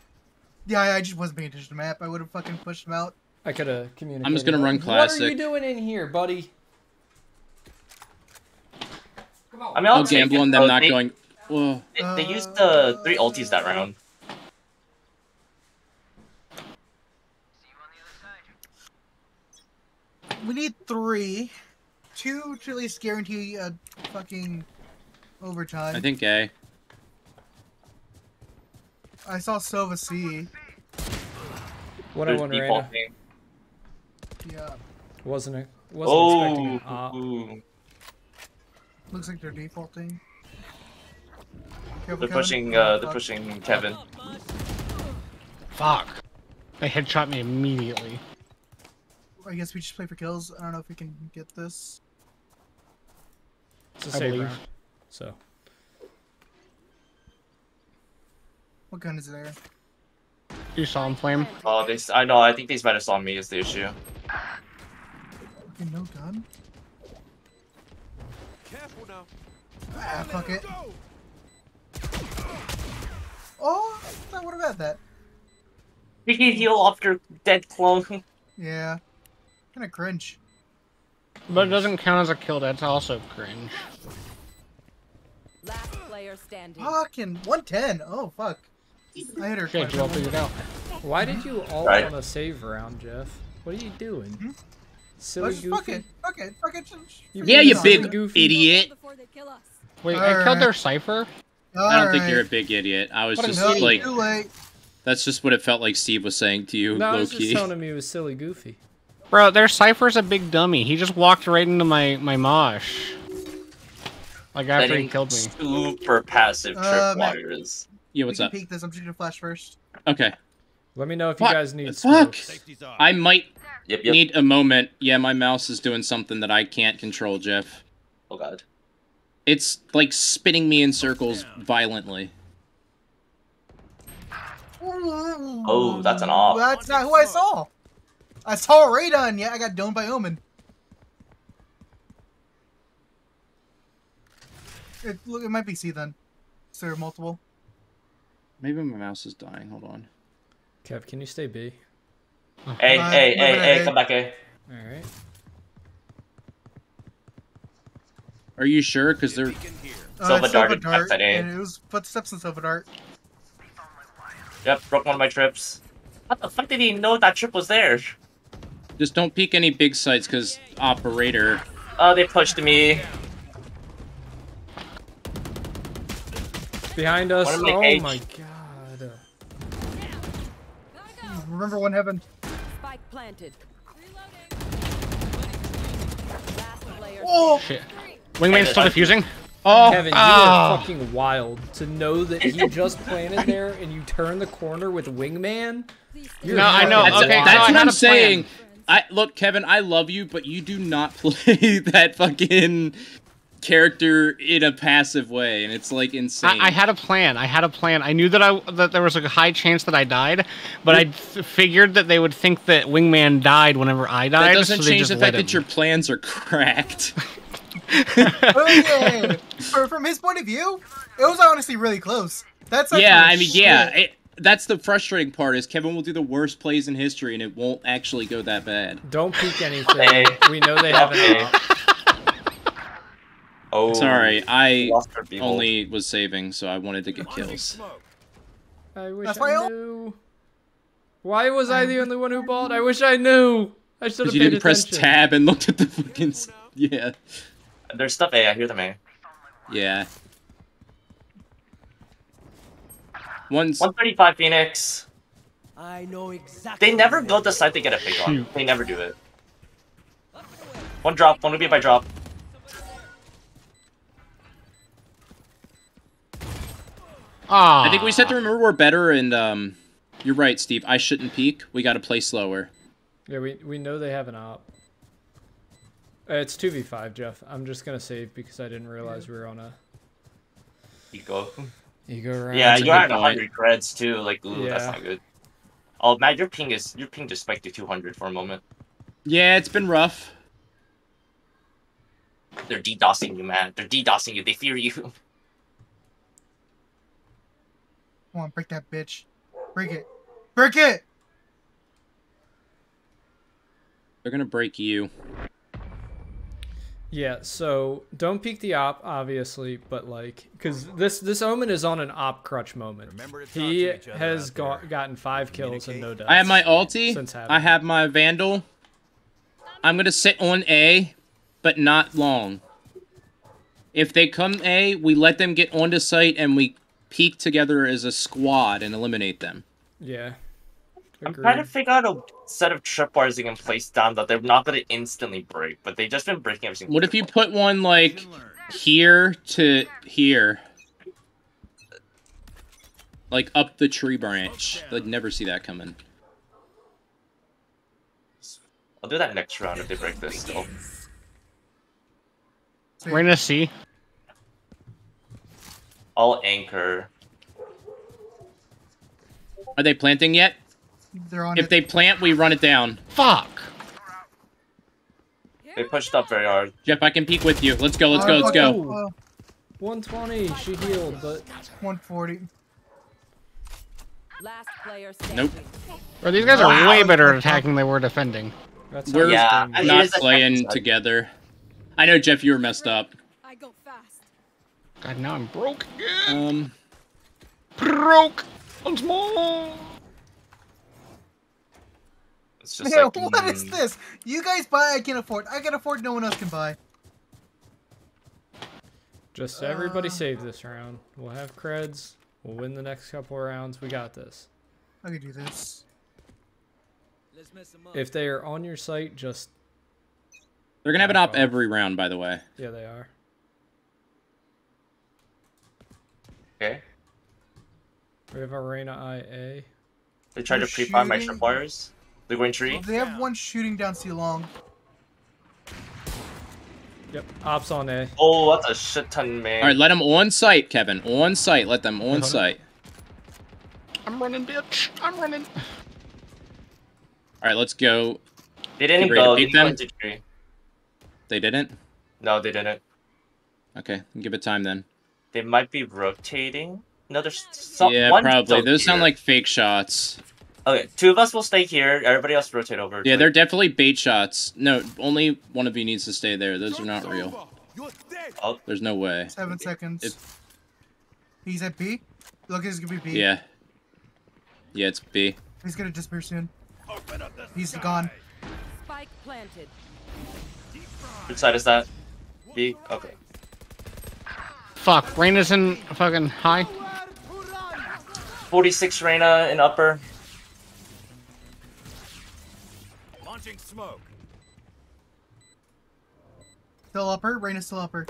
Yeah, I just wasn't paying attention to the map. I would have fucking pushed him out. I could have communicated. I'm just gonna run classic. What are you doing in here, buddy? I mean, I'll I'll gamble on them Oh, not they, going. Whoa. They, they used the three ultis that round. We need three, two to at least guarantee a fucking overtime. I think A. I saw Sova C. What on There's one Reyna. Yeah, Wasn't it? Wasn't expecting Oh, an op. ooh. looks like they're defaulting. Careful, they're Kevin. pushing. Uh, they're fuck. pushing Kevin. Fuck. They headshot me immediately. I guess we just play for kills. I don't know if we can get this. It's a I save believe. round. So What gun is there? You saw him flame. Oh, they. s- I know. I think these might have saw me is the issue. Okay, no gun. Careful now. Ah, fuck it. Oh, I would have had that. We can heal after dead clone. Yeah. Kind of cringe. But it doesn't count as a kill, that's also cringe. Last player standing. Fucking 110. Oh, fuck. I hit her. Shit, quite you all figured out. why did you all Right. on a save round, Jeff? What are you doing? Hmm? Silly Let's just fuck it. Fuck it. Fuck it. just- You Yeah, you big goofy. idiot. Before they kill us. Wait, I killed their cipher? I don't think you're a big idiot. I was What just like, that's just what it felt like Steve was saying to you, No, I low was just key. telling him he was silly goofy. Bro, their cipher's a big dummy. He just walked right into my, my mosh. Like after he killed me. Super passive Uh, Matt- tripwires. Yeah, We what's can up? peek this. I'm just gonna flash first. Okay. Let me know if you guys need Fuck. smokes. Safety's. I might Yep, yep. need a moment. Yeah, my mouse is doing something that I can't control, Jeff. Oh god. It's like spinning me in circles violently. Oh, that's an off. That's not who I saw. I saw a Radon. Yeah, I got domed by Omen. It, look, it might be C then. Is there multiple? Maybe my mouse is dying. Hold on. Kev, can you stay B? Hey, Uh, hey, moving hey, hey, come back, hey. All right. Are you sure? Because they're. Beacon here. Sova it's darted Sova Dart, A. and it was footsteps in Sova Dart. Yep, broke one of my trips. How the fuck did he know that trip was there? Just don't peek any big sites, because operator. Oh, they pushed me. Behind us. One of my Oh my god. Remember one heaven? Spike planted. Last player Oh, Shit. Wingman's still defusing? Oh, Kevin, you ah. are fucking wild to know that he just planted there and you turn the corner with Wingman. You're No, I know, fucking That's, okay, that's what I'm a plan. saying. I look, Kevin. I love you, but you do not play that fucking character in a passive way, and it's like insane. I, I had a plan. I had a plan. I knew that I that there was a high chance that I died, but I figured that they would think that Wingman died whenever I died. that doesn't so change the let fact that your plans are cracked. oh yeah. for, from his point of view, it was honestly really close. That's yeah, I mean, yeah. It, that's the frustrating part is Kevin will do the worst plays in history and it won't actually go that bad. Don't peek anything. Hey. We know they have Okay. an op. Oh, Sorry, I lost our behold. only was saving, so I wanted to get kills. I wish That's why I I- knew. Why was I the only one who bought? I wish I knew. I should have Because you didn't press tab and looked at the fucking. Yeah. There's stuff A. I hear them A. Yeah. One's. 135 Phoenix. I know exactly. They never where go you the side they get a pick on. They never do it. One drop. One would be by drop. Ah. I think we just have to remember we're better, and um, you're right, Steve. I shouldn't peek. We got to play slower. Yeah, we we know they have an op. Uh, It's two v five, Jeff. I'm just gonna save because I didn't realize we were on a You go. ego round. Yeah, you're good at point. 100 creds too. Like, ooh, that's not good. Oh, Matt, your ping is your ping just spiked to 200 for a moment. Yeah, it's been rough. They're DDoSing you, man. They're DDoSing you. They fear you. Come on, break that bitch. Break it. Break it! They're gonna break you. Yeah, so don't peek the op, obviously, but like, because this this Omen is on an op crutch moment. Remember to talk He to each other has out got there. gotten five kills and no deaths. I have my ulti. Since I have my vandal. I'm gonna sit on A, but not long. If they come A, we let them get onto site and we peek together as a squad and eliminate them. Yeah. I'm trying to figure out a set of tripwires they can place down that they're not gonna instantly break, but they've just been breaking every single. What if you put one like here to here? Like up the tree branch. They'd never see that coming. I'll do that next round if they break this. Still. Reyna C. I'll anchor. Are they planting yet? They're on If it. they plant, we run it down. Fuck. They pushed up very hard. Jeff, I can peek with you. Let's go, let's go, Uh, let's go. uh, 120. She healed, but 140. Last player standing. Nope. Bro, these guys are Wow. way better at attacking than they were defending. that's We're- Yeah, I mean, Not playing together. I know, Jeff, you were messed up. I go fast. God, now I'm broke again. Um, Broke. Once more. It's just Yeah, like what is mm, this? You guys buy, I can afford. I can afford, no one else can buy. Just everybody Uh. save this round. We'll have creds. We'll win the next couple of rounds. We got this. I can do this. Let's mess 'em up. If they are on your site, just they're gonna have an op every round, by the way. yeah, they are. Okay. We have Arena IA. They tried to They're pre-buy my shooting. tripwires. They're going tree. They have one shooting down C long. Yep, ops on A. Oh, that's a shit ton, man. All right, let them on site, Kevin. On site. Let them on hold site. I'm running, bitch. I'm running. All right, let's go. they didn't You ready to go. They beat didn't them? tree. They didn't. No, they didn't. Okay, give it time then. They might be rotating. No, there's some. yeah, one's probably. still Those sound like fake shots. Okay, two of us will stay here. Everybody else rotate over. Yeah, they're definitely bait shots. No, only one of you needs to stay there. Those are not real. over. You're dead. Oh, There's no way. Seven seconds. If- He's at B. Look, he's gonna be B. Yeah. Yeah, it's B. He's gonna disappear soon. Open up the He's sky. gone. Spike planted. which side is that? B. Okay. Fuck. Reyna's in fucking high. 46 Reyna in upper. Launching smoke. Still upper. Reyna's still upper.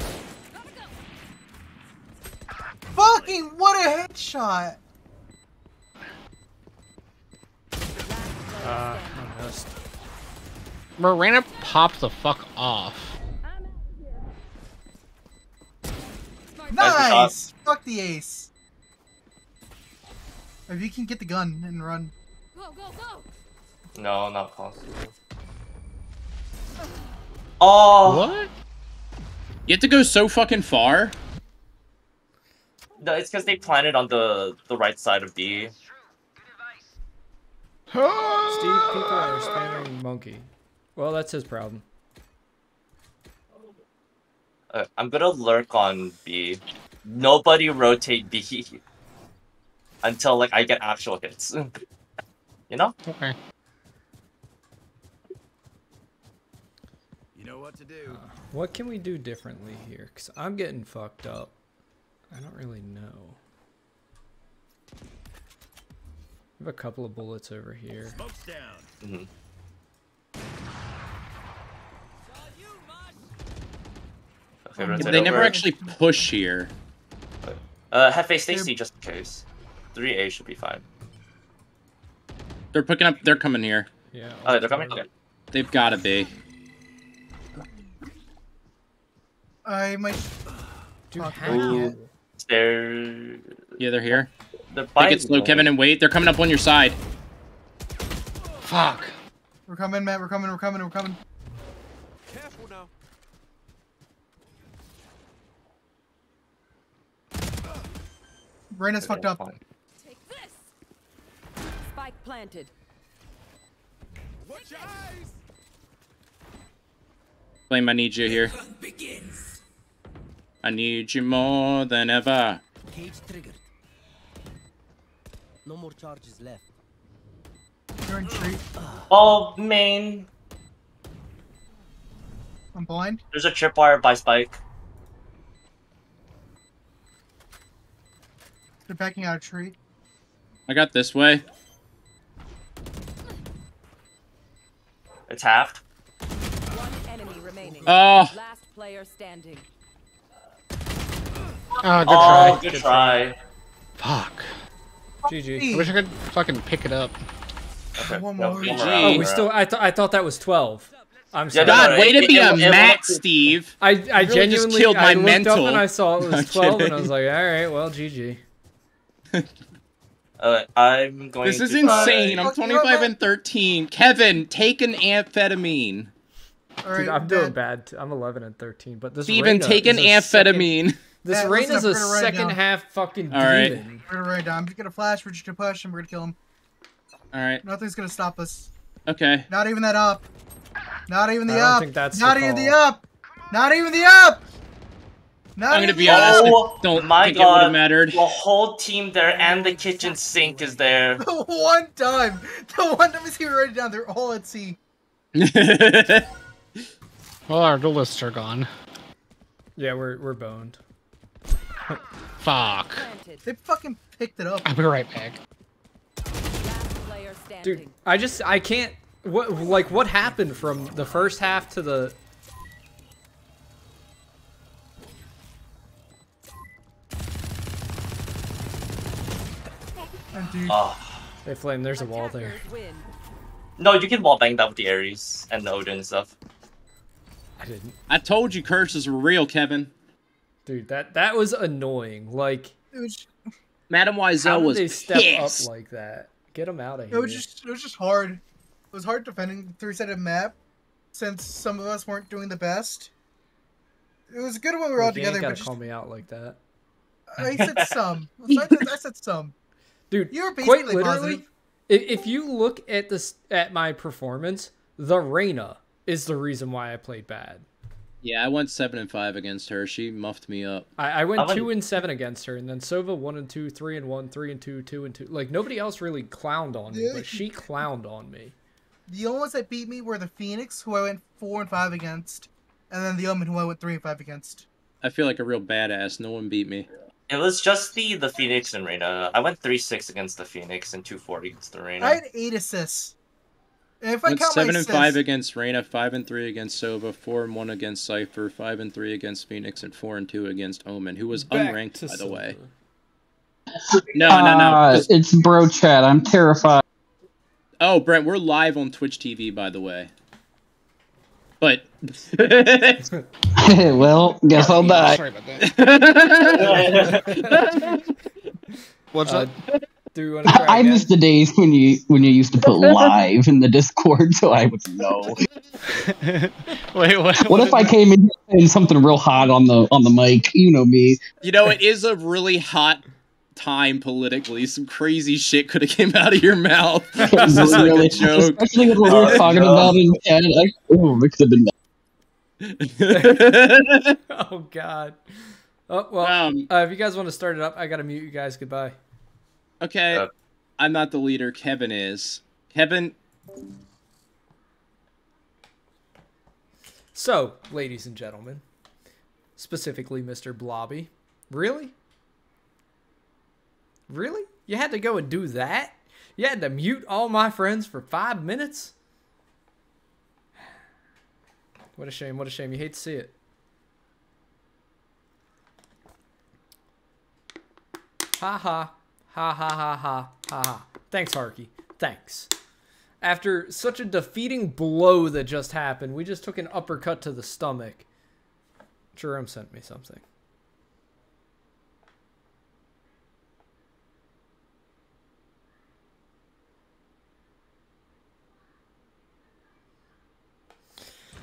Fucking what a headshot! Uh, I missed. Bro, popped the fuck off. Nice Nice! Fuck the ace. If you can get the gun and run. Go, go, go. No, not possible. Oh, What? You have to go so fucking far. No, it's because they planted on the the right side of B. Steve, people are spamming monkey. Well, that's his problem. Uh, I'm gonna lurk on B. Nobody rotate B until like I get actual hits. you know? Okay. You know what to do. What can we do differently here? Because I'm getting fucked up. I don't really know. I have a couple of bullets over here. Smoke's down. Mhm. Okay, rotate They never over. actually push here. Uh, Hefe, stay C just in case. 3A should be fine. They're picking up. They're coming here. Yeah. Oh, they're coming? Okay. They've got to be. I might. Dude, Fuck. how? They're... Yeah, they're here. They're Take it slow, Kevin, and wait. They're coming up on your side. Fuck. We're coming, Matt. We're coming. We're coming. We're coming. Careful now. Reyna's fucked up. Take this. Spike planted. Watch your eyes. Flame, I need you here. I need you more than ever. Cage triggered. No more charges left. You're in tree. Oh, main. I'm blind. There's a tripwire by Spike. They're backing out a tree. I got this way. It's halved. One enemy remaining. Oh, Last player standing. Oh, good oh, try. good try. Fuck. GG. I wish I could fucking pick it up. Okay. One more. one more GG. Oh, we still. I thought. I thought that was 12. I'm sorry. God, way to be a it Matt, Steve. I, I really just genuinely killed my I looked mental. up and I saw it was 12 and I was like, all right, well, GG. Uh, I'm going This is to try- insane. I'm 25 and 13. Kevin, take an amphetamine. All right, Dude, I'm doing bad. I'm 11 and 13, but this Steven, Reyna take is an a second- amphetamine. This Yeah, rain listen is a we're gonna write it second half fucking All right. demon. We're gonna write down. I'm just gonna flash. We're just gonna push, and we're gonna kill him. All right. Nothing's gonna stop us. Okay. Not even that up. Not even the I don't up. think that's Not the even the up. Not even the up. Not I'm gonna be honest. up. Oh don't my think it would have God. mattered. The whole team there and the kitchen sink is there. The one time, the one time we see write it down, they're all at sea. Well, our duelists are gone. Yeah, we're we're boned. Fuck. They fucking picked it up. I'll be right back. Last player standing. Dude, I just I can't what like what happened from the first half to the And dude, Oh. Hey Flame, there's a wall there. No, you can wallbang that with the Ares and the Odin and stuff. I didn't. I told you curses were real, Kevin. Dude, that that was annoying. Like it was Madame how Wiesel did was they step pissed. up like that? Get them out of here. it here. was just it was just hard. It was hard defending three-sided map since some of us weren't doing the best. It was good when we were all Like, you together, gotta but just, call me out like that. I said some. I said, I said some. Dude, You were quite literally, positive. if, if you look at this at my performance, the Reyna is the reason why I played bad. Yeah, I went seven and five against her. She muffed me up. I, I went I went- two and seven against her, and then Sova one and two, three and one, three and two, two and two. Like nobody else really clowned on me, but she clowned on me. The only ones that beat me were the Phoenix, who I went four and five against, and then the Omen, who I went three and five against. I feel like a real badass. No one beat me. It was just the the Phoenix and Reyna. I went three six against the Phoenix and two four against the Reyna. I had eight assists. And if I Went count seven my and assists, five against Reyna, five and three against Sova, four and one against Cipher, five and three against Phoenix, and four and two against Omen, who was Back unranked by the way. Sova. No, no, no. Uh, 'cause- it's bro chat. I'm terrified. Oh, Brent, we're live on Twitch TV, by the way. But well, guess I'll die. Sorry about that. What's Uh, up? Do we want to I again? miss the days when you when you used to put live in the Discord, so I would know. Wait, what? What if I came in here saying something real hot on the on the mic? You know me. You know, it is a really hot time politically. Some crazy shit could have came out of your mouth. This is like Really, a joke. Especially with what we were talking no. about in chat. I, oh, it could have been oh God. Oh well. um, Uh, if you guys want to start it up, I gotta mute you guys. Goodbye. Okay, Uh, I'm not the leader. Kevin is. Kevin, So, ladies and gentlemen, specifically Mr. Blobby, really? Really? You had to go and do that? You had to mute all my friends for five minutes? What a shame, what a shame. You hate to see it. Ha ha. Ha ha ha ha ha ha. Thanks, Harky. Thanks. After such a defeating blow that just happened, we just took an uppercut to the stomach. Jerome sent me something.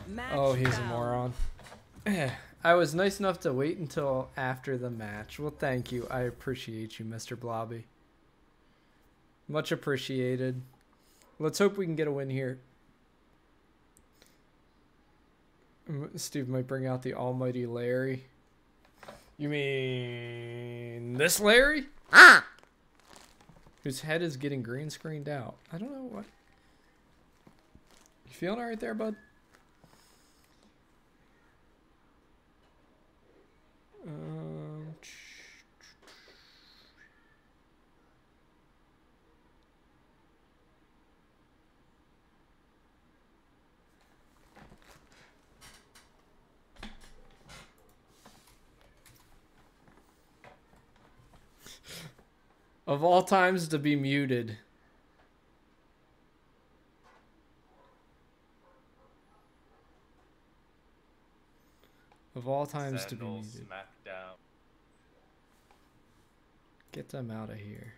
Match Oh, he's a found. moron. Eh. I was nice enough to wait until after the match. Well, thank you. I appreciate you, Mr. Blobby. Much appreciated. Let's hope we can get a win here. Steve might bring out the almighty Larry. You mean this Larry? Ah! Whose head is getting green screened out. I don't know what. You feeling alright there, bud? Um, of all times to be muted. Of all times to be Sandal muted. Smackdown. Get them out of here.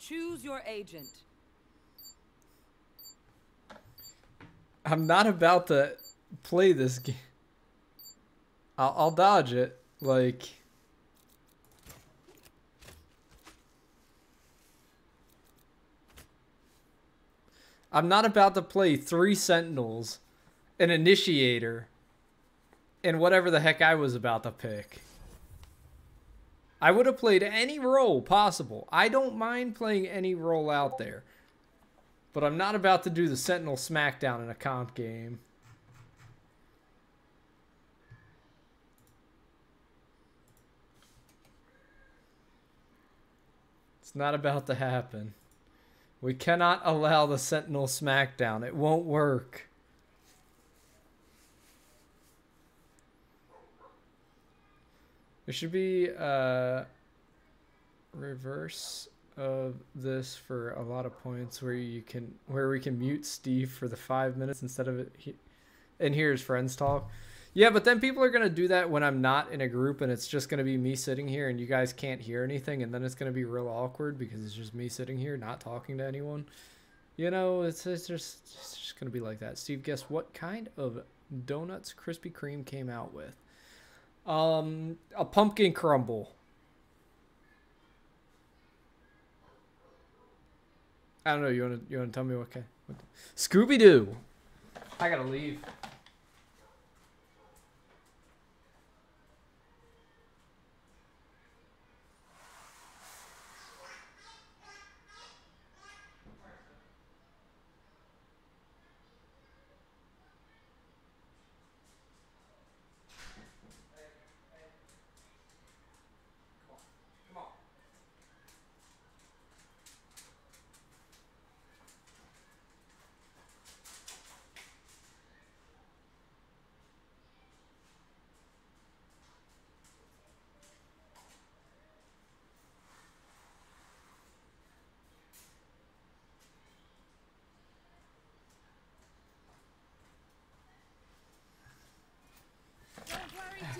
Choose your agent. I'm not about to play this game. I'll, I'll dodge it. Like. I'm not about to play three Sentinels, an Initiator, and whatever the heck I was about to pick. I would have played any role possible. I don't mind playing any role out there. But I'm not about to do the Sentinel Smackdown in a comp game. It's not about to happen. We cannot allow the Sentinel Smackdown. It won't work. There should be a reverse of this for a lot of points where you can where we can mute Steve for the five minutes instead of it. He, and here's friends talk. Yeah, but then people are gonna do that when I'm not in a group and it's just gonna be me sitting here and you guys can't hear anything and then it's gonna be real awkward because it's just me sitting here not talking to anyone. You know, it's it's just it's just gonna be like that. Steve, guess what kind of donuts Krispy Kreme came out with? Um, a pumpkin crumble. I don't know. You want to you want to tell me what kind? Scooby Doo. I gotta leave.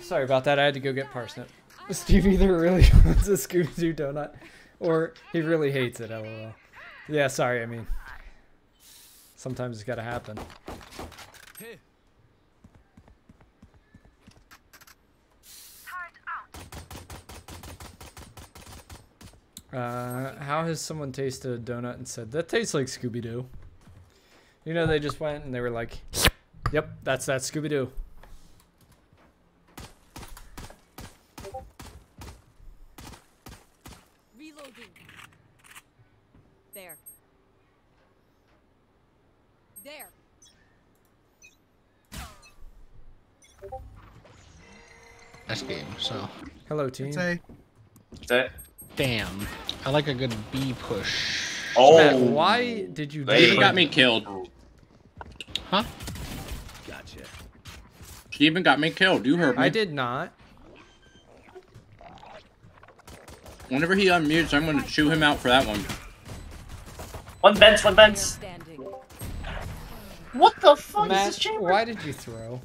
Sorry about that. I had to go get parsnip. Steve either really wants a Scooby Doo donut, or he really hates it. LOL. Yeah, sorry. I mean, sometimes it's gotta happen. Uh, how has someone tasted a donut and said that tastes like Scooby Doo? You know, they just went and they were like, "Yep, that's that Scooby Hello, team. Say, That- damn. I like a good B push. Oh, Matt, why did you? They She even got me killed. Huh? Gotcha. She even got me killed. You heard me. I did not. Whenever he unmutes, I'm gonna chew him out for that one. one bench, one bench. What the fuck is this chamber? why did you throw?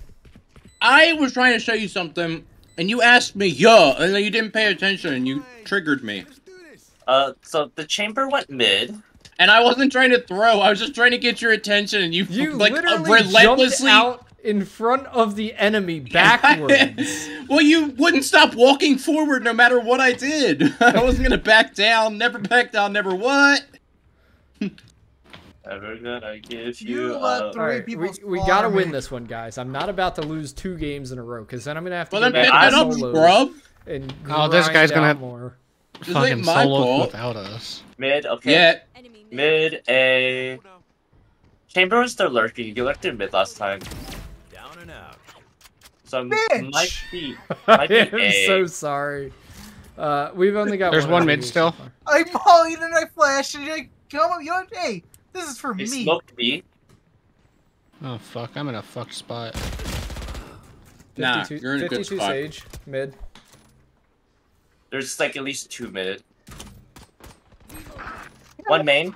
I was trying to show you something, and you asked me, yeah, and then you didn't pay attention, and you triggered me. Let's do this. Uh, so the chamber went mid. And I wasn't trying to throw. I was just trying to get your attention, and you, You like uh, literally relentlessly. jumped out in front of the enemy backwards. well, you wouldn't stop walking forward no matter what I did. I wasn't gonna back down. Never back down. Never what? Never gonna give You you. let Uh, the- All right, people we, we gotta me. win this one, guys. I'm not about to lose two games in a row, because then I'm gonna have to Well, go then back pick to it up, solos scrub. and Oh, this guy's gonna have- more. This Fucking ain't my solo fault. without us. mid. Okay. Yeah. Mid A. Chamber was still lurking. You lurked in mid last time, Down and out. so m- Bitch! might be. I Might be am A. so sorry. Uh, we've only got There's one, one mid still. so far. I volleyed and I flashed and you're like, come on, you're like, hey, this is for He me. smoked B. Oh fuck, I'm in a fucked spot. Nah, 52 you're in a good 52 spot. Sage mid. There's like at least two mid. One main.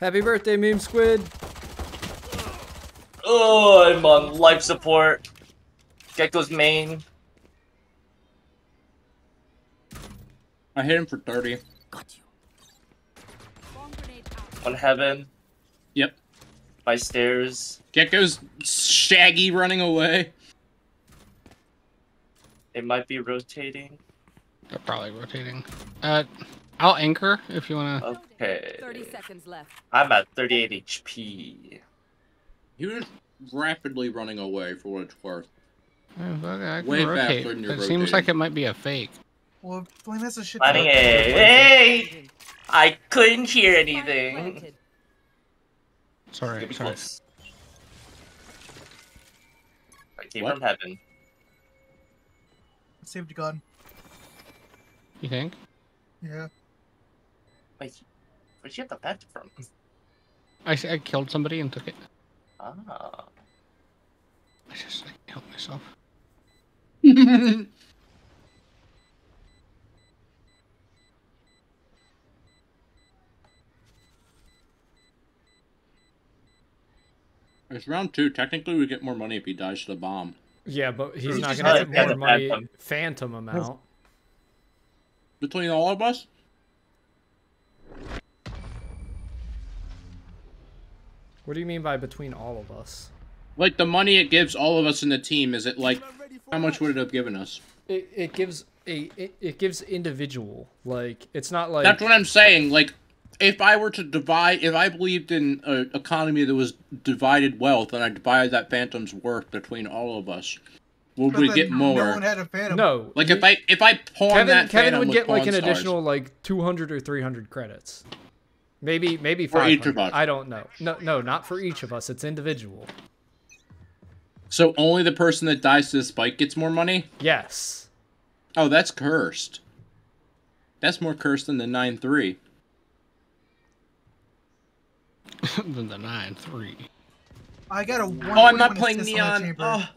Happy birthday, meme squid. Oh, I'm on life support. Gekko's main. I hit him for 30. Got you. On heaven. Yep. By stairs. Gekko's shaggy running away. It might be rotating. They're probably rotating. Uh, I'll anchor if you wanna. Okay. 30 seconds left. I'm at 38 HP. He was rapidly running away for what it's worth. Fuck it, I can Way rotate. faster than you're It seems like it might be a fake. Well, Flame has a shit. Planning ton. A. Hey! I couldn't hear anything. Sorry, Could be sorry. close. I came What? from heaven. I Saved a gun. You think? Yeah. Wait, where'd you get the vent from? I, s- I killed somebody and took it. Ah. I just I can't help myself. It's round two. Technically, we get more money if he dies to the bomb. Yeah, but he's He's not gonna get more money. phantom. Phantom amount. Between all of us? What do you mean by between all of us? Like, the money it gives all of us in the team, is it like, Not ready for how much would it have given us? It, it gives a it, it gives individual like it's not like That's what I'm saying. Like, if I were to divide, if I believed in an economy that was divided wealth, and I divided that phantom's worth between all of us, would But we then get No more? one had a phantom. no like, if I if I pawn Kevin that Kevin phantom would get like an stars, additional like 200 or 300 credits. Maybe maybe For each of us. I don't know. No no, not for each of us. It's individual. So only the person that dies to the spike gets more money. Yes. Oh, that's cursed. That's more cursed than the nine three. Than the nine three. I got a one. Oh, I'm not playing neon. Oh.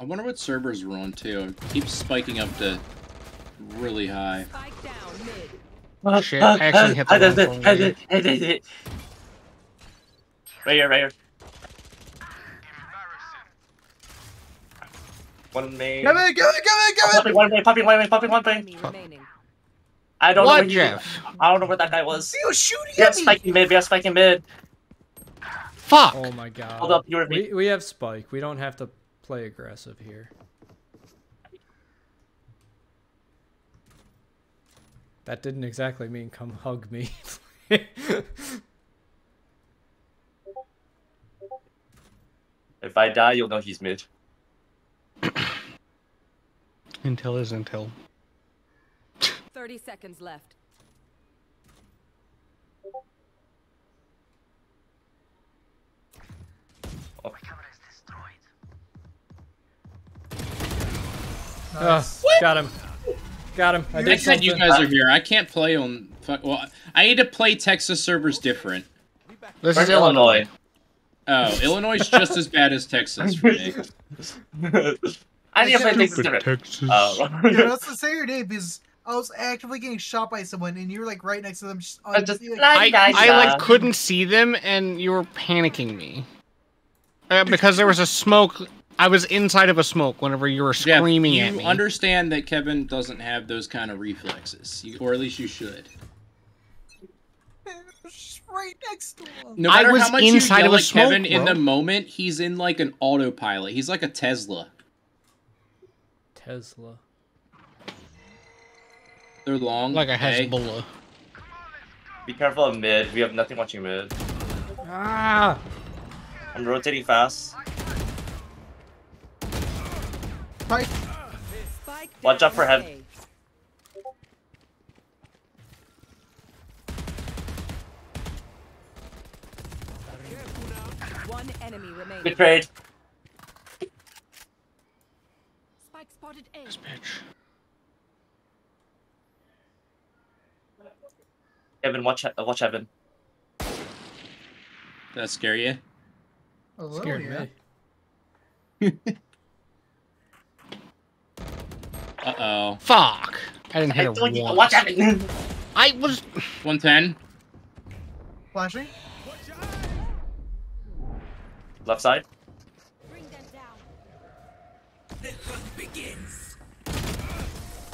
I wonder what servers we're on too. It keeps spiking up to really high. Spike down mid. Shit, I actually hit the I did wrong it, I one. did it, I did it. Right here, right here. One main. Come in, come in, come in, come in! Popping one main, popping one main, popping one main. Enemy remaining. I don't know What, where you, Jeff? I don't know where that guy was. He was shooting We have at me! spiking mid, we have spiking mid. Fuck! Oh my god. Hold up, you were we, we have Spike. We don't have to play aggressive here. That didn't exactly mean come hug me. If I die, you'll know he's mid. Intel is intel. 30 seconds left. Ugh, ah, got him. Got him. I I did said you guys are here. I can't play on. Well, I need to play Texas servers different. This is Illinois. Illinois? Oh, Illinois is just as bad as Texas for me. I need to play Texas different. Oh. Texas. Oh. Dude, that's the say your name because I was actively getting shot by someone and you were like right next to them. Just, I just- like, I, I like couldn't see them, and you were panicking me. Uh, because there was a smoke. I was inside of a smoke whenever you were Jeff, screaming you at me. understand that Kevin doesn't have those kind of reflexes, you, or at least you should. right next to him. No I matter was how much inside you of yell a at Kevin smoke, in the moment, he's in like an autopilot. He's like a Tesla. Tesla. They're long. like a okay? Hezbollah. Be careful of mid. We have nothing watching mid. Ah! I'm rotating fast. Right. Spike Watch out for head. A. One enemy remaining. Good trade. Spike spotted A. This Bitch. Evan, watch uh, watch Evan. That scare you? A little, Scared yeah. me. Uh oh. Fuck! I didn't hit told it you, watch Evan. I was. 110. Flashing. Left side. Bring them down.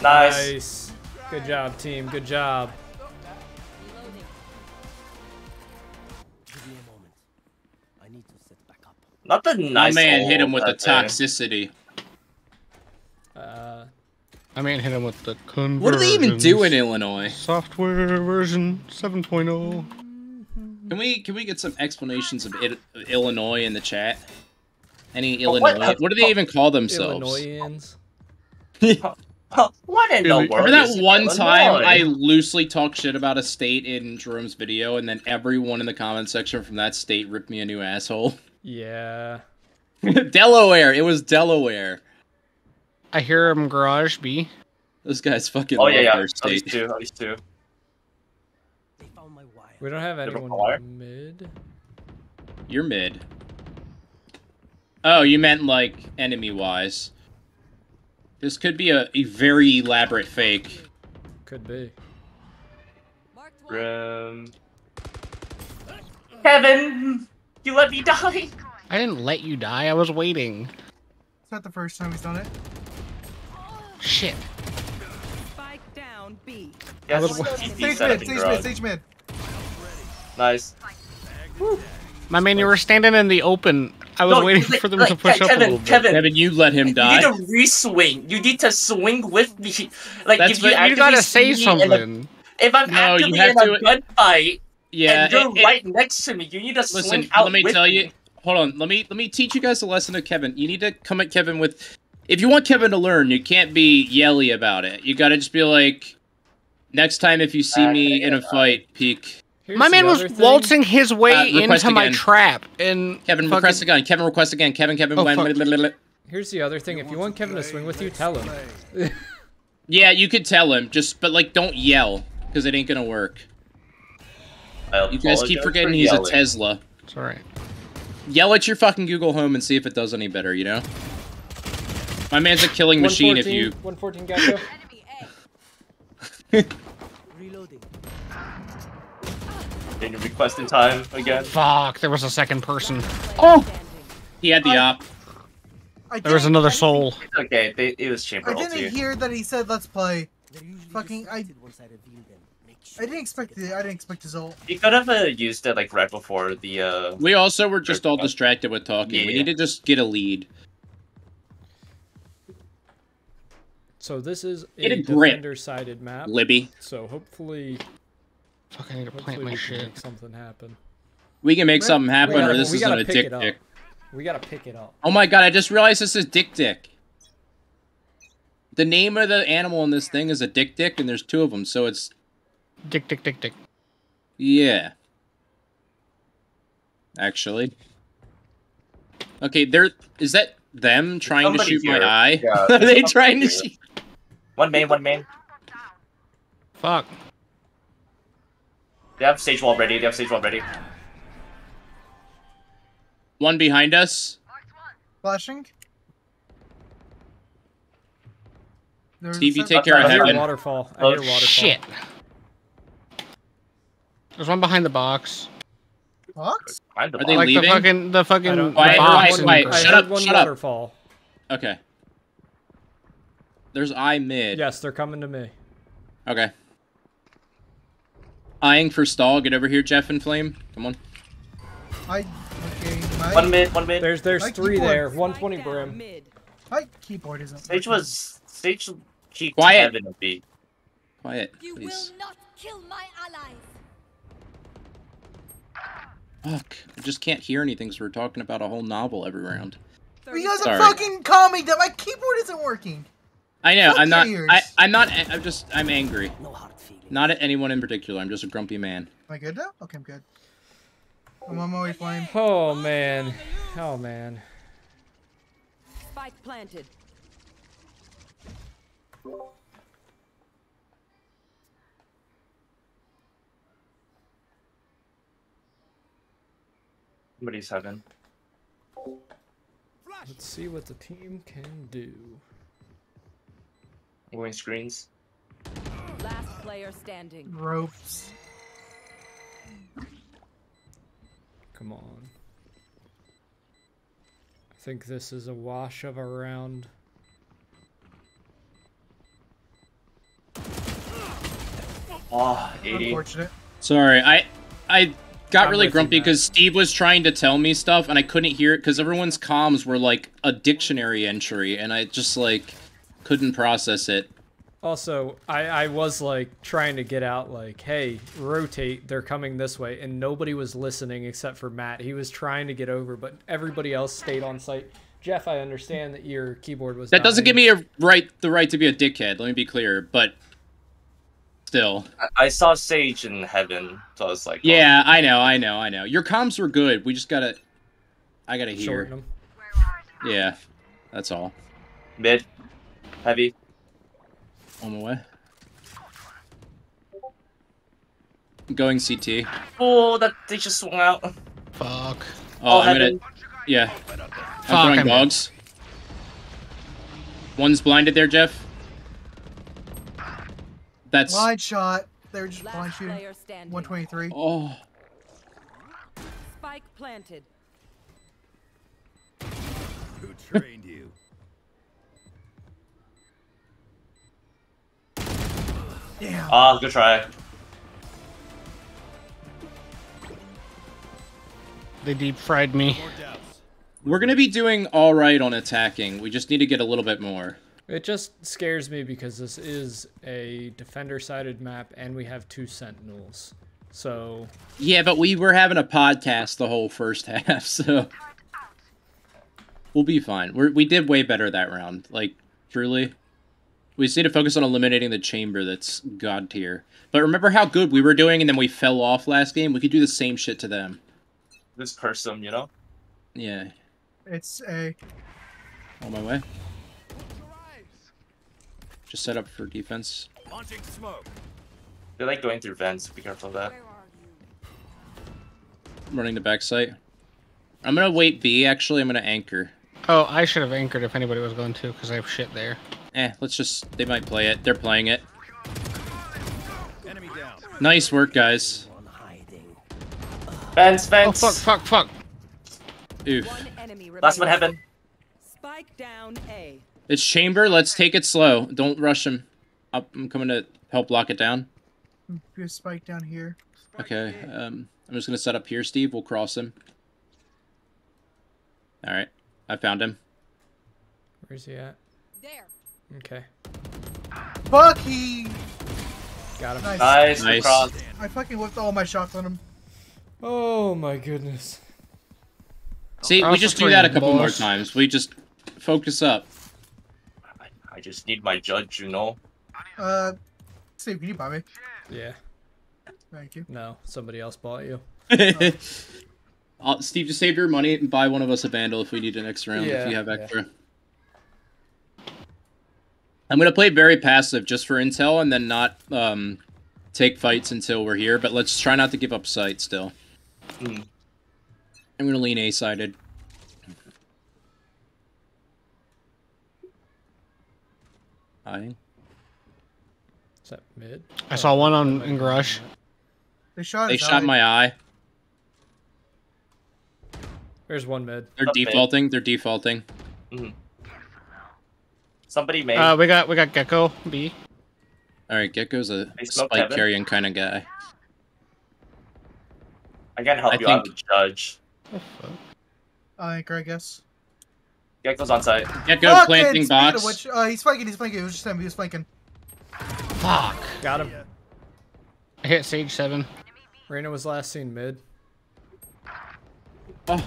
Nice. Nice. Good job, team. Good job. Not the My nice. man hit him with the toxicity. Uh, I mean, hit him with the conversions. What do they even do in Illinois? Software version oh. 7.0. Can we can we get some explanations of it, Illinois in the chat? Any Oh, what? Illinois? What do they even call themselves? Illinoisans. What in the world? Remember that is one time I loosely talked shit about a state in Jerome's video, and then everyone in the comment section from that state ripped me a new asshole? Yeah. Delaware. It was Delaware. I hear him garage B. Those guys fucking Oh yeah, yeah. their At least two. At least two. They found my wire. We don't have Bit of a anyone mid. You're mid. Oh, you meant like enemy wise. This could be a, a very elaborate fake. Could be. Marked. Grim. Kevin, you let me die. I didn't let you die. I was waiting. It's not the first time he's done it. Shit. Spike down B. Yes, was- GG Sage mid, in sage mid, sage mid. Nice. My man, you were standing in the open. I was No, waiting like- for them like, to push up a little bit. Kevin, Kevin, you let him die. You need to re-swing. You need to swing with me. Like That's if you, what- You gotta say see me in a- something. if I'm No, you actively have in a to- gunfight yeah, and you're it- it- right next to me, you need to Listen, swing out let me with tell you. me. Hold on, let me let me teach you guys a lesson of Kevin. You need to come at Kevin with. If you want Kevin to learn, you can't be yelly about it. You gotta just be like, next time if you see me in a fight, peek. Here's My man was thing. waltzing his way Uh, request into my trap, and Kevin, fucking- request again. Kevin, request again. Kevin, Kevin, Oh, when- fuck. Here's the other thing. If you want Kevin to swing with you, tell him. Yeah, you could tell him, just but like don't yell, because it ain't gonna work. I You guys keep forgetting for he's a. Tesla. It's alright. Yell at your fucking Google Home and see if it does any better. You know. My man's a killing machine. If you 114 Gekko. Reloading. Did you request in time again? Fuck, there was a second person. Oh! He had the op. I There was another I didn't- soul. Okay, they, it was chamber I didn't here. hear that he said let's play. They're usually Fucking- I- distracted once I reveal them. Make I sure didn't expect the. I didn't expect his ult. You could have uh, used it like right before the. uh We also were just all distracted with talking. We need to just get a lead. So this is a, Get a grip. defender-sided map. Libby. So hopefully, Fuck, I need to plant my we can shit. make something happen. We can make We- something happen, gotta, or this is gotta a dick dick. We gotta pick it up. Oh my god, I just realized this is Dick Dick. The name of the animal in this thing is a Dick Dick, and there's two of them, so it's. Dick, dick, dick, dick. Yeah. Actually. Okay, there. Is that them trying to shoot here. my eye? Yeah, Are they somebody trying to shoot. One main, one main. Fuck. They have Sage wall ready. They have Sage wall ready. One behind us? Flashing. There's Steve, you take care of I hear heaven. waterfall. I Oh, waterfall. Shit. There's one behind the box. Box? Find the Are they like leaving? the fucking, the fucking don't- box. quiet, in quiet. the- I Shut up, one shut up. waterfall. Okay. There's eye mid. Yes, they're coming to me. Okay. Eyeing for stall. Get over here, Jeff and Flame. Come on. I okay. My, One mid, one mid. There's there's Like three keyboard. there. 120 down brim. Mid. my keyboard isn't. Stage working. was stage cheek Quiet. to heaven would be. Quiet, You will not kill my allies. Fuck. I just can't hear anything because we're talking about a whole novel every round. You guys Sorry. are fucking calming that my keyboard isn't working. I know. Fuck I'm not. yours. I, I'm not. I'm just. I'm angry. No hard feelings. Not at anyone in particular. I'm just a grumpy man. Am I good now? Okay, I'm good. I'm on my way, flame. Oh man. Oh man. Spike planted. Somebody's heaven. Let's see what the team can do. Going screens. Last player standing. Ropes. Come on. I think this is a wash of a round. Oh, 80. Unfortunate. Sorry. I. I got I'm really grumpy because Steve was trying to tell me stuff and I couldn't hear it because everyone's comms were like a dictionary entry and I just like couldn't process it. Also, I, I was like trying to get out like, hey, rotate, they're coming this way, and nobody was listening except for Matt. He was trying to get over, but everybody else stayed on site. Jeff, I understand that your keyboard was That doesn't give me a right the right to be a dickhead. Let me be clear, but still. I, I saw Sage in heaven, so I was like, oh, Yeah, I know, I know, I know. Your comms were good. We just gotta. I gotta hear. shorten them. Yeah, that's all. mid, heavy. On the way. Going CT. Oh, that they just swung out. Fuck. Oh, Oh, I'm gonna. heaven. Yeah. Fuck, I'm throwing I'm- dogs. One's blinded there, Jeff. That's. Blind shot. They were just blind Last shooting. 123. Oh. Spike planted. Who trained you? Damn. Ah, good try. They deep fried me. We're gonna be doing all right on attacking. We just need to get a little bit more. It just scares me because this is a defender-sided map, and we have two sentinels. So Yeah, but we were having a podcast the whole first half, so we'll be fine. We're, we did way better that round. Like truly, we just need to focus on eliminating the chamber that's god tier. But remember how good we were doing, and then we fell off last game. We could do the same shit to them. Just curse them, you know. Yeah, It's a. on my way. Just set up for defense. Launching smoke. They like going through vents. Be careful of that. Where are you? running the back site. I'm gonna wait B. Actually, I'm gonna anchor. Oh, I should have anchored if anybody was going to, because I have shit there. Eh, let's just. They might play it. They're playing it. Enemy down. Nice work, guys. On hiding. Fence, Oh fuck, fuck, fuck. Oof. One enemy. Last one heaven. Spike down A. It's chamber. Let's take it slow. Don't rush him. I'm coming to help lock it down. Be a spike down here. Okay. Um, I'm just gonna set up here, Steve. We'll cross him. All right. I found him. Where's he at? There. Okay. Fuck he. Got him. Nice. Nice. Nice. I fucking whipped all my shots on him. Oh my goodness. See, we just do that a three, couple more times. We just focus up. I, I just need my judge, you know. Uh, Steve, can you buy me? Yeah. Thank you. No, somebody else bought you. Uh, Steve, just save your money and buy one of us a vandal if we need an next round. Yeah, if you have yeah. extra. I'm gonna play very passive just for intel and then not um, take fights until we're here. But let's try not to give up sight still. Mm. I'm gonna lean A-sided. Hiding. Is that mid? I saw one on in garage. They shot. They shot out. my eye. There's one mid. They're Up mid. defaulting. They're defaulting. Somebody made. Uh, we got we got Gekko B. All right, Gekko's a spike heaven. carrying kind of guy. I can help I you out, think- judge. I think, I guess. Gekko's on site. Gekko Fuck, planting and speaking box. Which, uh, he's flanking. He's flanking. It was just him. He was flanking. Fuck. Got him. I hit Sage seven. Reyna was last seen mid. Oh,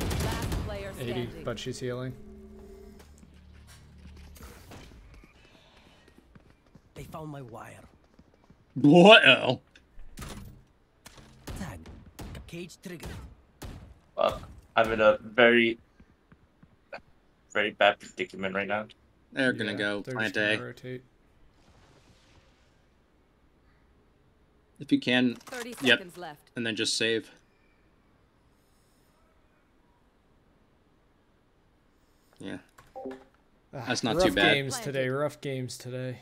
80, but she's healing. They found my wire. what? Oh. Tag. Cage triggered. Uh, I'm in a very, very bad predicament right now. They're gonna Yeah, go they're plant A. gonna rotate. If you can, 30 Yep. seconds left. and then just save. Yeah. Ah, That's not rough too bad. games today. Rough games today.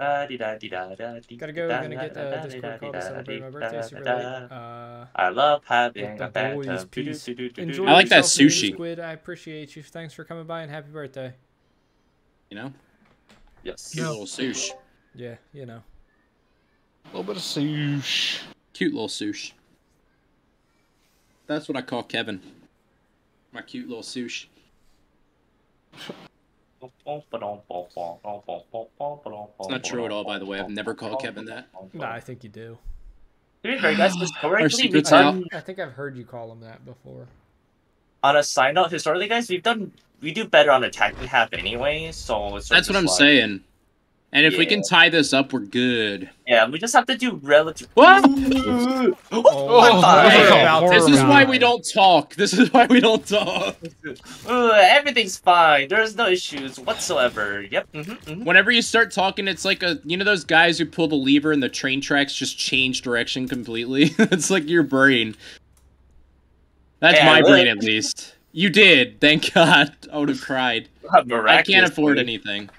Gotta go. We're gonna get the Discord call to celebrate my birthday super late. Uh, I love having the boys. Peace. Enjoy I like that sushi. Squid, I appreciate you. Thanks for coming by and happy birthday. You know. Yes. Cute little sush. Yeah, you know. A little bit of sush. Cute little sush. That's what I call Kevin. My cute little sush. It's not true at all, by the way. I've never called Kevin that. Nah, I think you do. To be fair, guys, Our historically, secret's done, I think I've heard you call him that before. on a side note, historically, guys, we've done, we do better on attacking half anyway, so it's That's what I'm like- saying. And if we can tie this up, we're good. Yeah, we just have to do relative. What? Oh, my I was God. about to This is why we don't talk. This is why we don't talk. Ugh, everything's fine. There's no issues whatsoever. Yep. hmm hmm Whenever you start talking, it's like a you know those guys who pull the lever and the train tracks just change direction completely. it's like your brain. That's Hey, I my brain at least. You did, thank God. I would have cried. I can't afford anything.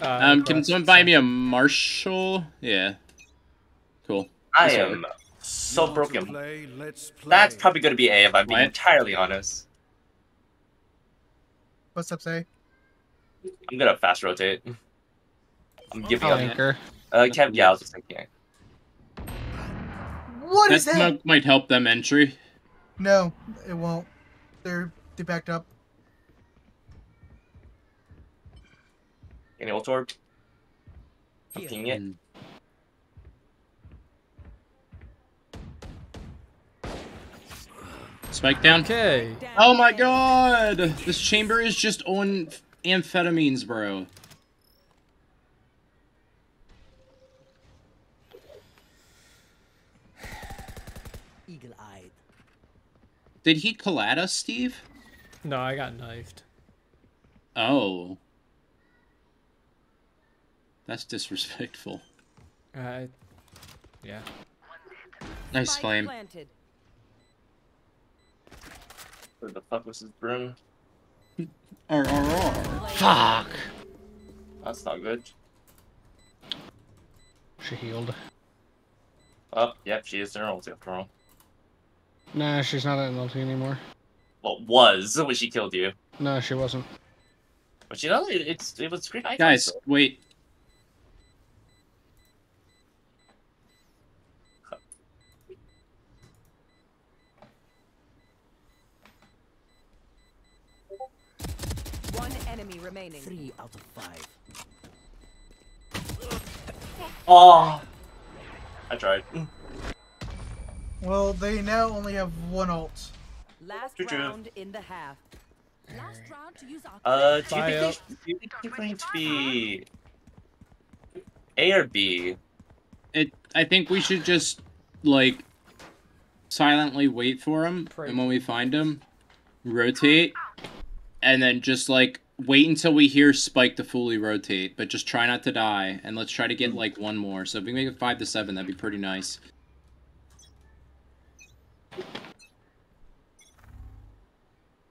Uh, Um, can someone buy me a Marshal? Yeah. Cool. I Yes, sir. am so broken. Play, let's play. That's probably going to be A if I'm being What? entirely honest. What's up, say? I'm going to fast rotate. I'm giving I'll up. anchor. Uh, Kev, yeah, I was just thinking. What That is that? smoke might help them entry. No, it won't. They're they backed up. Any ult orb? I'm Here. pinging it. Mm. Spike down. Okay. Oh my god! This chamber is just on amphetamines, bro. Eagle-eyed. Did he collad us, Steve? No, I got knifed. Oh. That's disrespectful. Uh, yeah. Nice Spike flame. planted. Where the fuck was his broom? RRR. Fuck. That's not good. She healed. Oh, yep, she is their ulti after all. Nah, she's not at multi anymore. Well, was when she killed you. No, she wasn't. But you know, it, it's it was great. icons, Guys, though. wait. One enemy remaining. Three out of five. Oh, I tried. Well, they now only have one ult. Last Choo-choo. round in the half. Last round to use our Uh, do you think, they, do you think they're going to be A or B? It. I think we should just like silently wait for him, Pray. and when we find him, rotate, and then just like wait until we hear Spike to fully rotate, but just try not to die, and let's try to get like one more. So if we make it five to seven, that'd be pretty nice.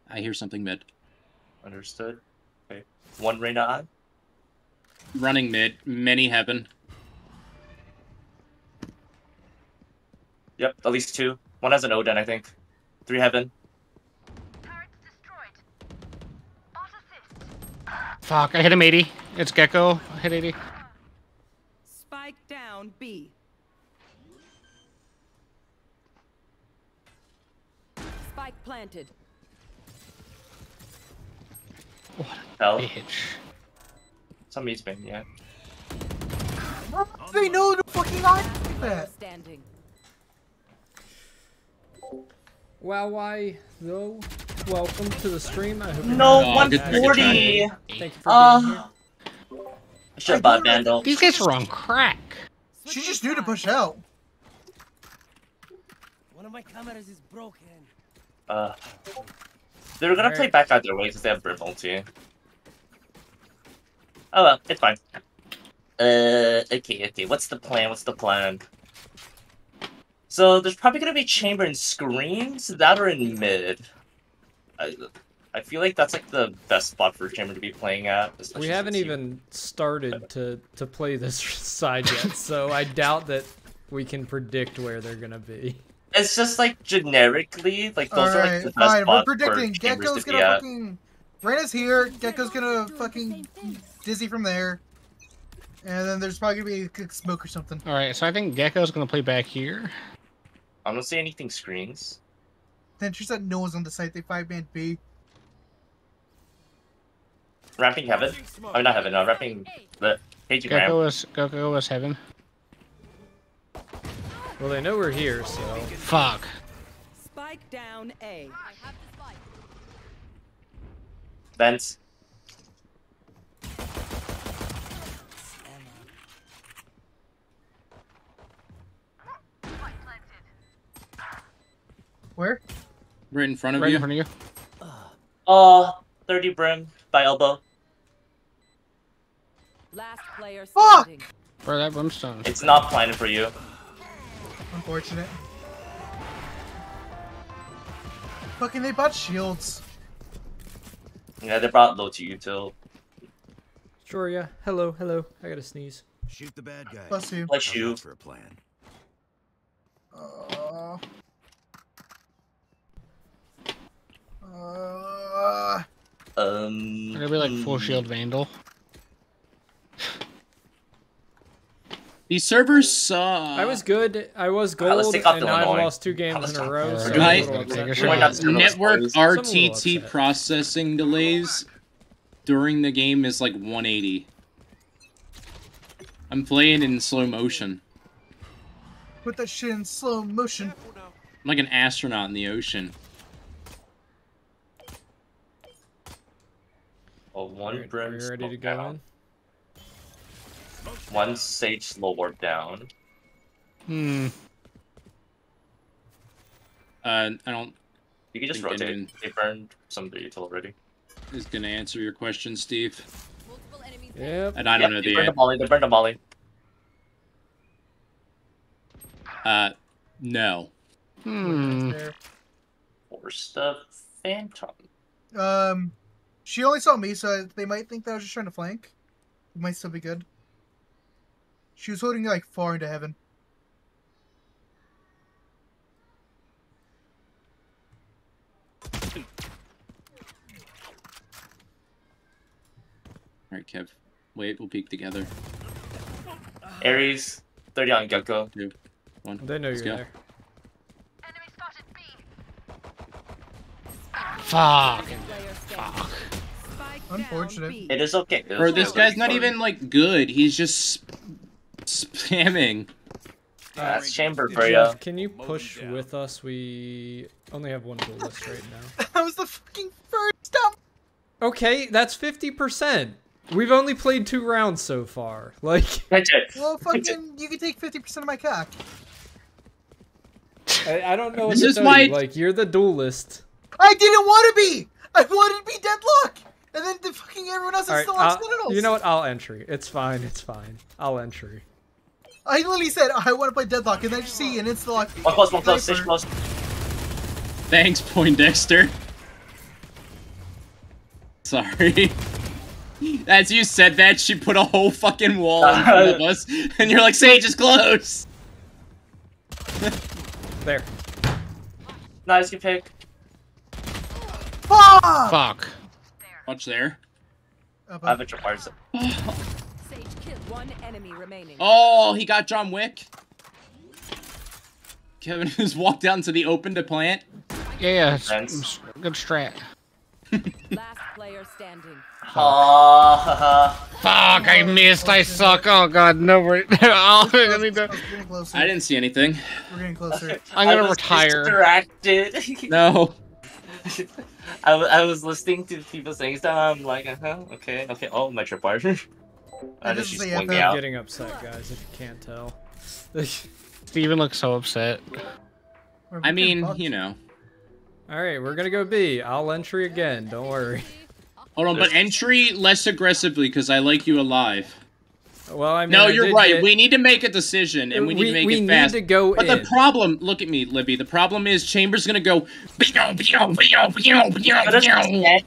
I hear something mid. Understood. Okay. One Reyna on. Running mid, many heaven. Yep, at least two. One has an Odin, I think. Three Heaven. Fuck, I hit him 80. It's Gekko. I hit 80. Spike down B. Spike planted. What a Hell. Bitch. Somebody's been, yeah. They know to fucking not do that. standing. Wow, why though? Welcome to the stream. I hope No, Oh, good- good 140! Thank you for being here. Uh, I should have bought Vandal. These guys are on crack. She just knew to push out. One of my cameras is broken. Uh, they're gonna play Alright. back either way because they have Brim too. Oh well, it's fine. Uh, okay, okay. What's the plan? What's the plan? So there's probably gonna be chamber and screens that are in mid. I, I feel like that's like the best spot for chamber to be playing at. We haven't since you- even started to to play this side yet, so I doubt that we can predict where they're gonna be. It's just like generically, like those are like Alright, the best fine. We're spots predicting for chambers Gekko's to gonna be at. fucking. Reyna's here. Gekko's gonna fucking dizzy from there. And then there's probably gonna be a smoke or something. Alright, so I think Gekko's gonna play back here. I don't see anything screens. Then she said no one's on the site. They five man B. Wrapping heaven. I'm not heaven. Uh, no, wrapping the paging ram. Gekko is Gekko is heaven. Well, they know we're here, so Fuck. Spike down A. I have the spike. Vents. Where? Right in front of Right you. in front of you. Uh, 30 brim by elbow. Last player Fuck! standing. Bro, that brimstone. It's not planning for you. Unfortunate. Fucking they bought shields. Yeah, they brought low to you too. sure, yeah. Hello, hello. I gotta sneeze. Shoot the bad guy. Bless you. Bless you. for a plan. Uh, uh, Um. They're gonna be like full hmm. shield vandal. These servers suck. I was good. I was gold, take off and now I've lost two games in a row. about So it. Right. little upset. Take a shot. We're not still network. RTT processing delays during the game is like 180. I'm playing in slow motion. put that shit in slow motion. I'm like an astronaut in the ocean. Oh, one Are brim. you ready to go down. in? One sage slow warp down. Hmm. Uh, I don't You can just rotate. didn't- They burned some of the util already. is gonna answer your question, Steve. Multiple enemies. Yep. And I don't Yep, know they the burned a molly. They burned a molly. Uh, no. Hmm. There. Force the phantom. Um, she only saw me, so they might think that I was just trying to flank. It might still be good. She was holding like far into heaven. Alright, Kev. Wait, we'll peek together. Ares, 30 on Gekko. Two, one. They know Let's you're go. there. Fuck. Fuck. Spike Unfortunate. It is okay. It Bro, this guy's not even like good. He's just sp- spamming. That's chamber for you. Jeff, can you push with us? We only have one duelist right now. That was the fucking first time. Okay, that's 50%. We've only played two rounds so far. Like, Catch it. Well, fucking, you can take 50% of my cock. I, I don't know what This to is tell my- you. Like, you're the duelist. I didn't want to be. I wanted to be deadlock. And then the fucking everyone else is Alright, still I'll- on genitals. you know what? I'll entry. It's fine. It's fine. I'll entry. I literally said I want to play deadlock, and then see an insta lock. One close, one close, Sniper. stitch close. Thanks, Poindexter. Sorry. As you said that, she put a whole fucking wall in front of us, and you're like, Sage is close. There. Nice, good pick. Fuck! Fuck. Watch there. Up, I have a trip bars. Sage kill. One enemy remaining. Oh, he got John Wick. Kevin has walked out into the open to plant. Yeah, yeah. It's, it's good strat. Last player standing. Ah, Fuck, I missed. I suck. Oh god, no. We're, oh, I need to- We're getting closer. I didn't see anything. We're getting closer. I'm gonna retire. Distracted. No. I, w- I was listening to people saying stuff. I'm like, uh huh, okay, okay. Oh, my trip. I this just is she's the swinging FM. out. getting upset, guys, if you can't tell. Steven looks so upset. I mean, fucked. you know. Alright, we're gonna go B. I'll entry again. Don't worry. Hold on, but entry less aggressively because I like you alive. Well, I mean, No, you're did right. get- We need to make a decision, and we need we, to make we it need to go But in. the problem, look at me, Libby. The problem is Chambers gonna go. He's gonna stand,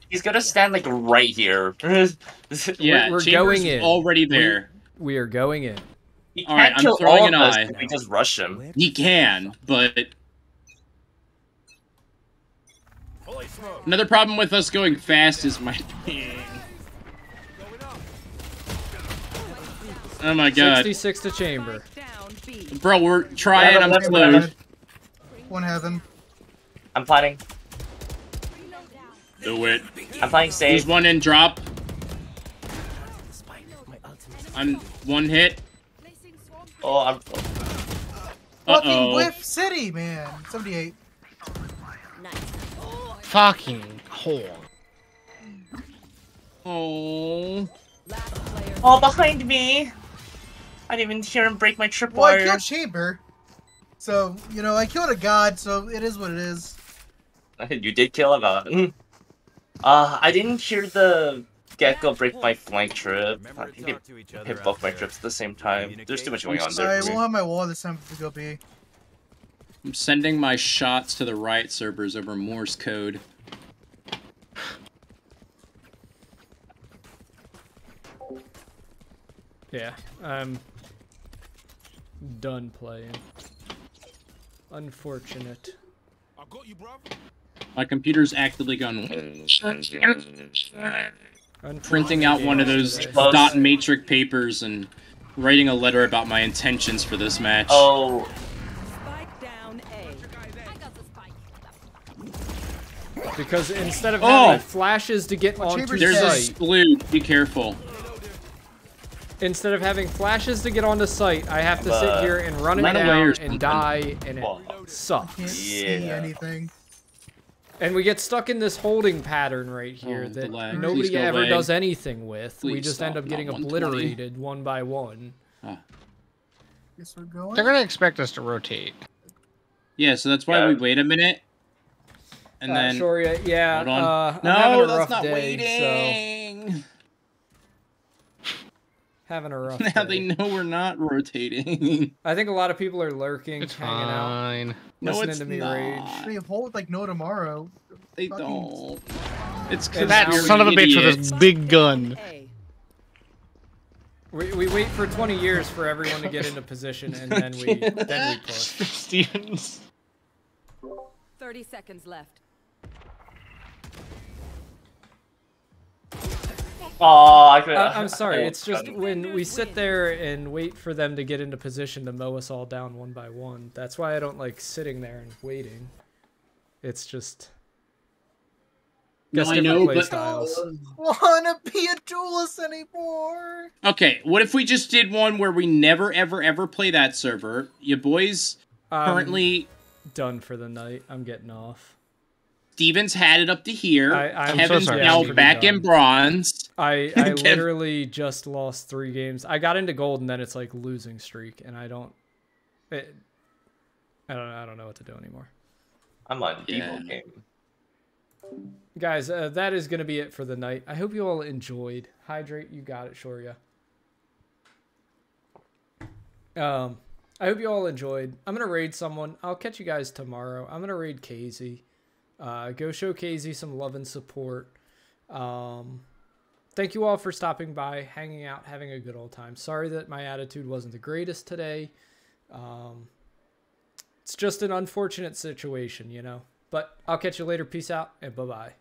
he's gonna stand like right here. Yeah, we're Chambers going in. already there. we are going in. He All right, can't I'm kill throwing all an us eye. we just rush him. He can, but another problem with us going fast is my Oh my god, 66 to chamber. Spike down B. bro, we're trying. I'm Left, slowed. left. One heaven. I'm planning. Do it. I'm playing There's safe. one in drop. I'm one hit. Oh, I'm. Uh Fucking oh. Whiff City, man. 78. Fucking whore. Oh. Last player. Oh, behind me. I didn't even hear him break my trip Well, I killed Chamber. So, you know, I killed a god, so it is what it is. You did kill a god. Uh, I didn't hear the gekko break my flank trip. I Remember to think it talk to each other hit both out my there. trips at the same time. There's too much going on Sorry, there. I for me. won't have my wall this time to go B. I'm sending my shots to the right servers over Morse code. Yeah, I'm done playing. Unfortunate. I got you, bruv. My computer's actively going printing out one of those Close. dot matrix papers and writing a letter about my intentions for this match. Oh, Spike down A. I got the spike. Because instead of Oh! having flashes to get Well, onto Chambers There's a site, sploot. Be careful. Instead of having flashes to get onto site, I have to sit Uh, here and run it down and something. die, and it Well, sucks. Can't see anything. And we get stuck in this holding pattern right here Oh, that lag. Please nobody ever does anything with. we Please just end up getting obliterated one by one. Guess we're going. They're gonna expect us to rotate. Yeah, so that's why Yeah. we wait a minute. And Uh, then sure, yeah, yeah. hold on. Uh, no, that's not day, waiting. So having a rough Now they know we're not rotating. I think a lot of people are lurking, It's hanging out, fine. No, listening it's to me not. rage. We hold like no tomorrow. They Fucking- don't. It's And because that That son of a bitch with his big gun. We, we wait for 20 years for everyone to get into position, and then we then we push. Stevens. 30 seconds left. Oh, I could, I, uh, I'm sorry. I It's just almost when we sit there and wait for them to get into position to mow us all down one by one. That's why I don't like sitting there and waiting. It's just. No, Guess I different know, play but- styles. wanna be a duelist anymore. Okay, what if we just did one where we never, ever, ever play that server? You boys currently. done for the night. I'm getting off. Steven's had it up to here. I- I'm so Kevin's sorry. now Steven, back done. in bronze. I I literally just lost three games. I got into gold and then it's like losing streak, and I don't. It, I don't. I don't know what to do anymore. I'm on Yeah. Devo game. Guys, uh, that is going to be it for the night. I hope you all enjoyed. Hydrate, you got it, Shoria. Um, I hope you all enjoyed. I'm going to raid someone. I'll catch you guys tomorrow. I'm going to raid Casey. Uh, go show Casey some love and support. Um, thank you all for stopping by, hanging out, having a good old time. Sorry that my attitude wasn't the greatest today. Um, it's just an unfortunate situation, you know. But I'll catch you later. Peace out and bye bye.